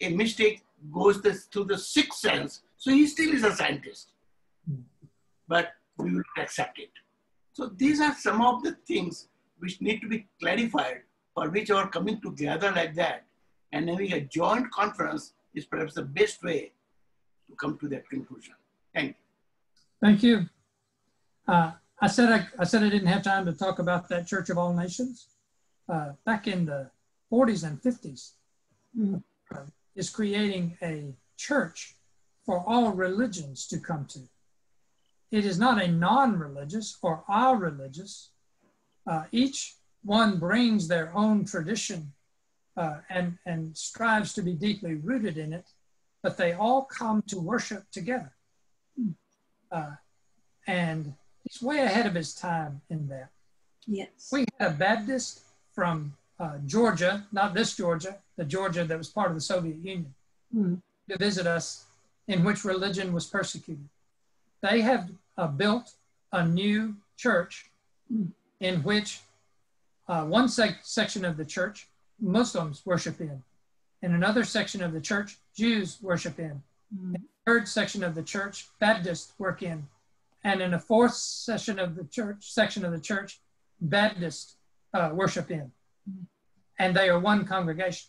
A mystic goes this, through the sixth sense, so he still is a scientist. Hmm. But we will not accept it. So these are some of the things which need to be clarified, for which our coming together like that and having a joint conference is perhaps the best way to come to that conclusion. Thank you. Thank you. Uh, I said I, I said I didn't have time to talk about that Church of All Nations. Uh, back in the 40s and 50s, uh, is creating a church for all religions to come to. It is not a non-religious or all religious. Uh, each one brings their own tradition uh, and, and strives to be deeply rooted in it, but they all come to worship together. Uh, and he's way ahead of his time in that. Yes. We had a Baptist from uh, Georgia, not this Georgia, the Georgia that was part of the Soviet Union, Mm. to visit us, in which religion was persecuted. They have uh, built a new church Mm. in which uh, one sec- section of the church Muslims worship in, and another section of the church Jews worship in, Mm. third section of the church Baptists work in, and in a fourth section of the church section of the church Baptists uh, worship in, and they are one congregation.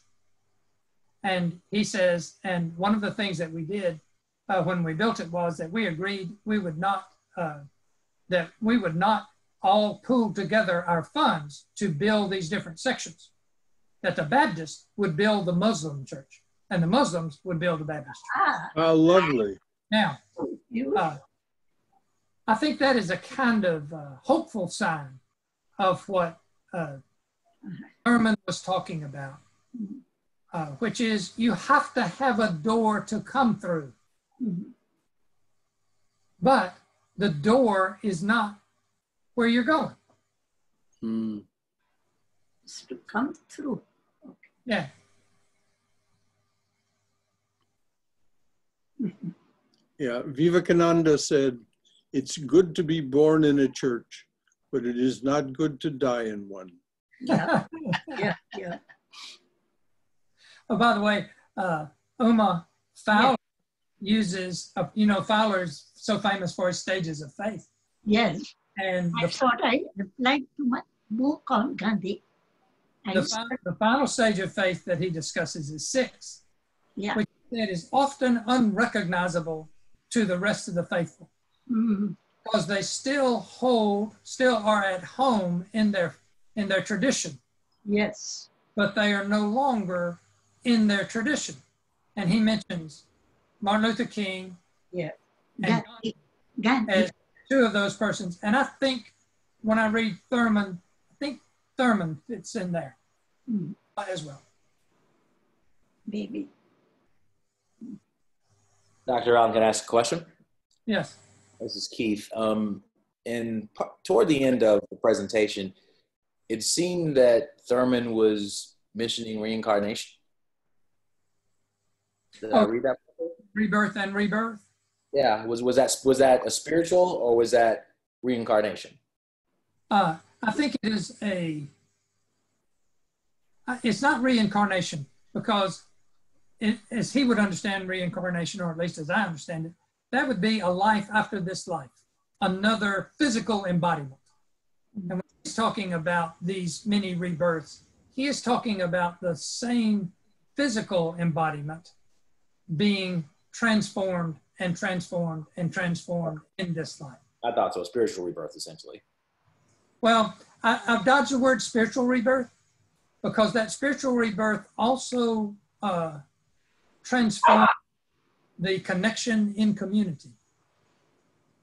And he says, and one of the things that we did uh, when we built it was that we agreed we would not uh, that we would not all pooled together our funds to build these different sections. That the Baptists would build the Muslim church, and the Muslims would build the Baptist church. Ah, How lovely. Now, you, uh, I think that is a kind of uh, hopeful sign of what uh, Thurman was talking about, uh, which is you have to have a door to come through, Mhm. but the door is not where you're going. Hmm. is to come through. Yeah. Yeah, Vivekananda said, it's good to be born in a church, but it is not good to die in one. Yeah, yeah, yeah. Oh, by the way, uh, Uma Fowler uses, uh, you know, Fowler's so famous for his stages of faith. Yes, And I thought I replied to my book on Gandhi. The, said, fi- the final stage of faith that he discusses is six, yeah, which that is often unrecognizable to the rest of the faithful. Mm, because they still hold, still are at home in their in their tradition, yes, but they are no longer in their tradition. And he mentions Martin Luther King yeah. and Gandhi, Gandhi, two of those persons. And I think when I read Thurman, I think Thurman fits in there mm, as well. maybe. Dr. Allen, can I ask a question? Yes. This is Keith. Um, and p- toward the end of the presentation, it seemed that Thurman was mentioning reincarnation. Did I Oh. read that? Rebirth and rebirth. Yeah. Was was that was that a spiritual or was that reincarnation? Uh, I think it is a, uh, it's not reincarnation because it, as he would understand reincarnation, or at least as I understand it, that would be a life after this life, another physical embodiment. And when he's talking about these many rebirths, he is talking about the same physical embodiment being transformed and transformed and transformed in this life. I thought so. Spiritual rebirth, essentially. Well, I, I've dodged the word spiritual rebirth because that spiritual rebirth also uh, transforms the connection in community.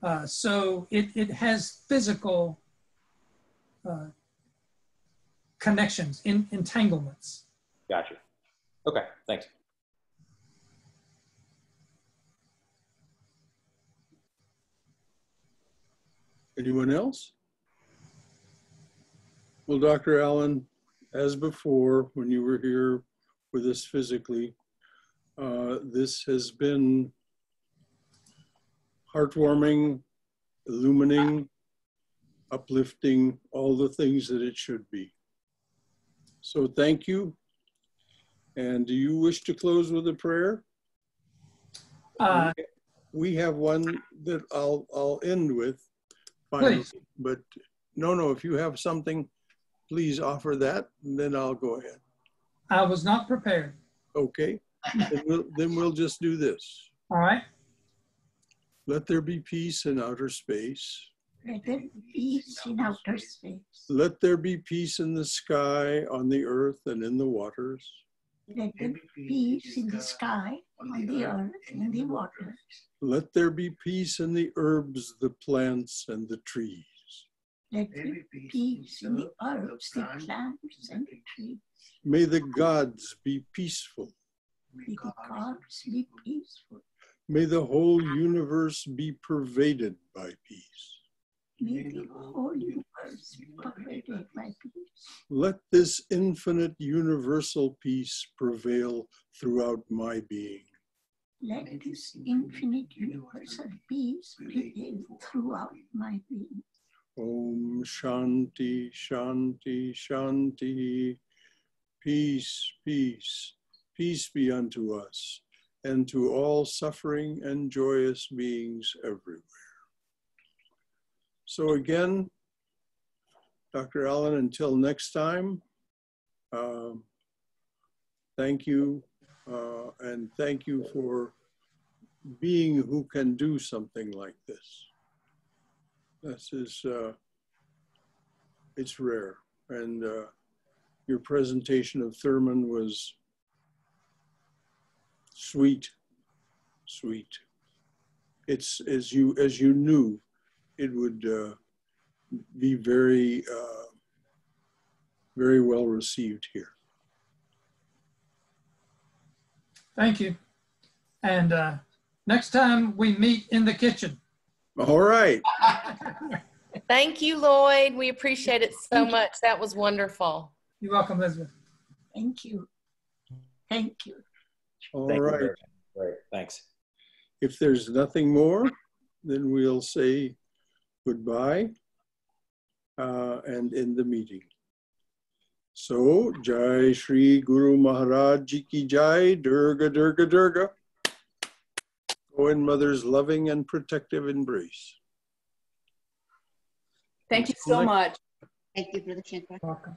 Uh, so it, it has physical uh, connections, in, entanglements. Gotcha. Okay. Thanks. Anyone else? Well, Dr. Allen, as before, when you were here with us physically, uh, this has been heartwarming, illuminating, uplifting, all the things that it should be. So thank you. And do you wish to close with a prayer? Uh, We have one that I'll, I'll end with. Finally. Please. But no, no, if you have something, please offer that, and then I'll go ahead. I was not prepared. Okay? Then we'll, then we'll just do this. All right. Let there be peace in outer space. Let there be peace in outer space. Let there be peace in the sky, on the earth, and in the waters. Let there be peace in the sky, on the earth, and the waters. Let there be peace in the herbs, the plants, and the trees. Let there be peace in the herbs, the plants, and the trees. May the gods be peaceful. May the gods be peaceful. May the whole universe be pervaded by peace. May the whole universe be pervaded by peace. Let this infinite universal peace prevail throughout my being. Let this infinite universal peace prevail throughout my being. Om Shanti, Shanti, Shanti. Peace, peace, peace be unto us and to all suffering and joyous beings everywhere. So, again, Dr. Allen, until next time, um, thank you. Uh, and thank you for being who can do something like this. This is, uh, it's rare. And uh, your presentation of Thurman was sweet, sweet. It's as you as you knew, it would uh, be very uh, very well received here. Thank you. And uh, next time we meet in the kitchen. All right. Thank you, Loyd. We appreciate it so much. That was wonderful. You're welcome, Elizabeth. Thank you. Thank you. All Thank right. very much. Great, thanks. If there's nothing more, then we'll say goodbye uh, and end the meeting. So, Jai Shri Guru Maharaj Ji Ki Jai, Durga Durga Durga. Go in Mother's loving and protective embrace. Thank you so much. Thank you, Brother Shankar. Welcome.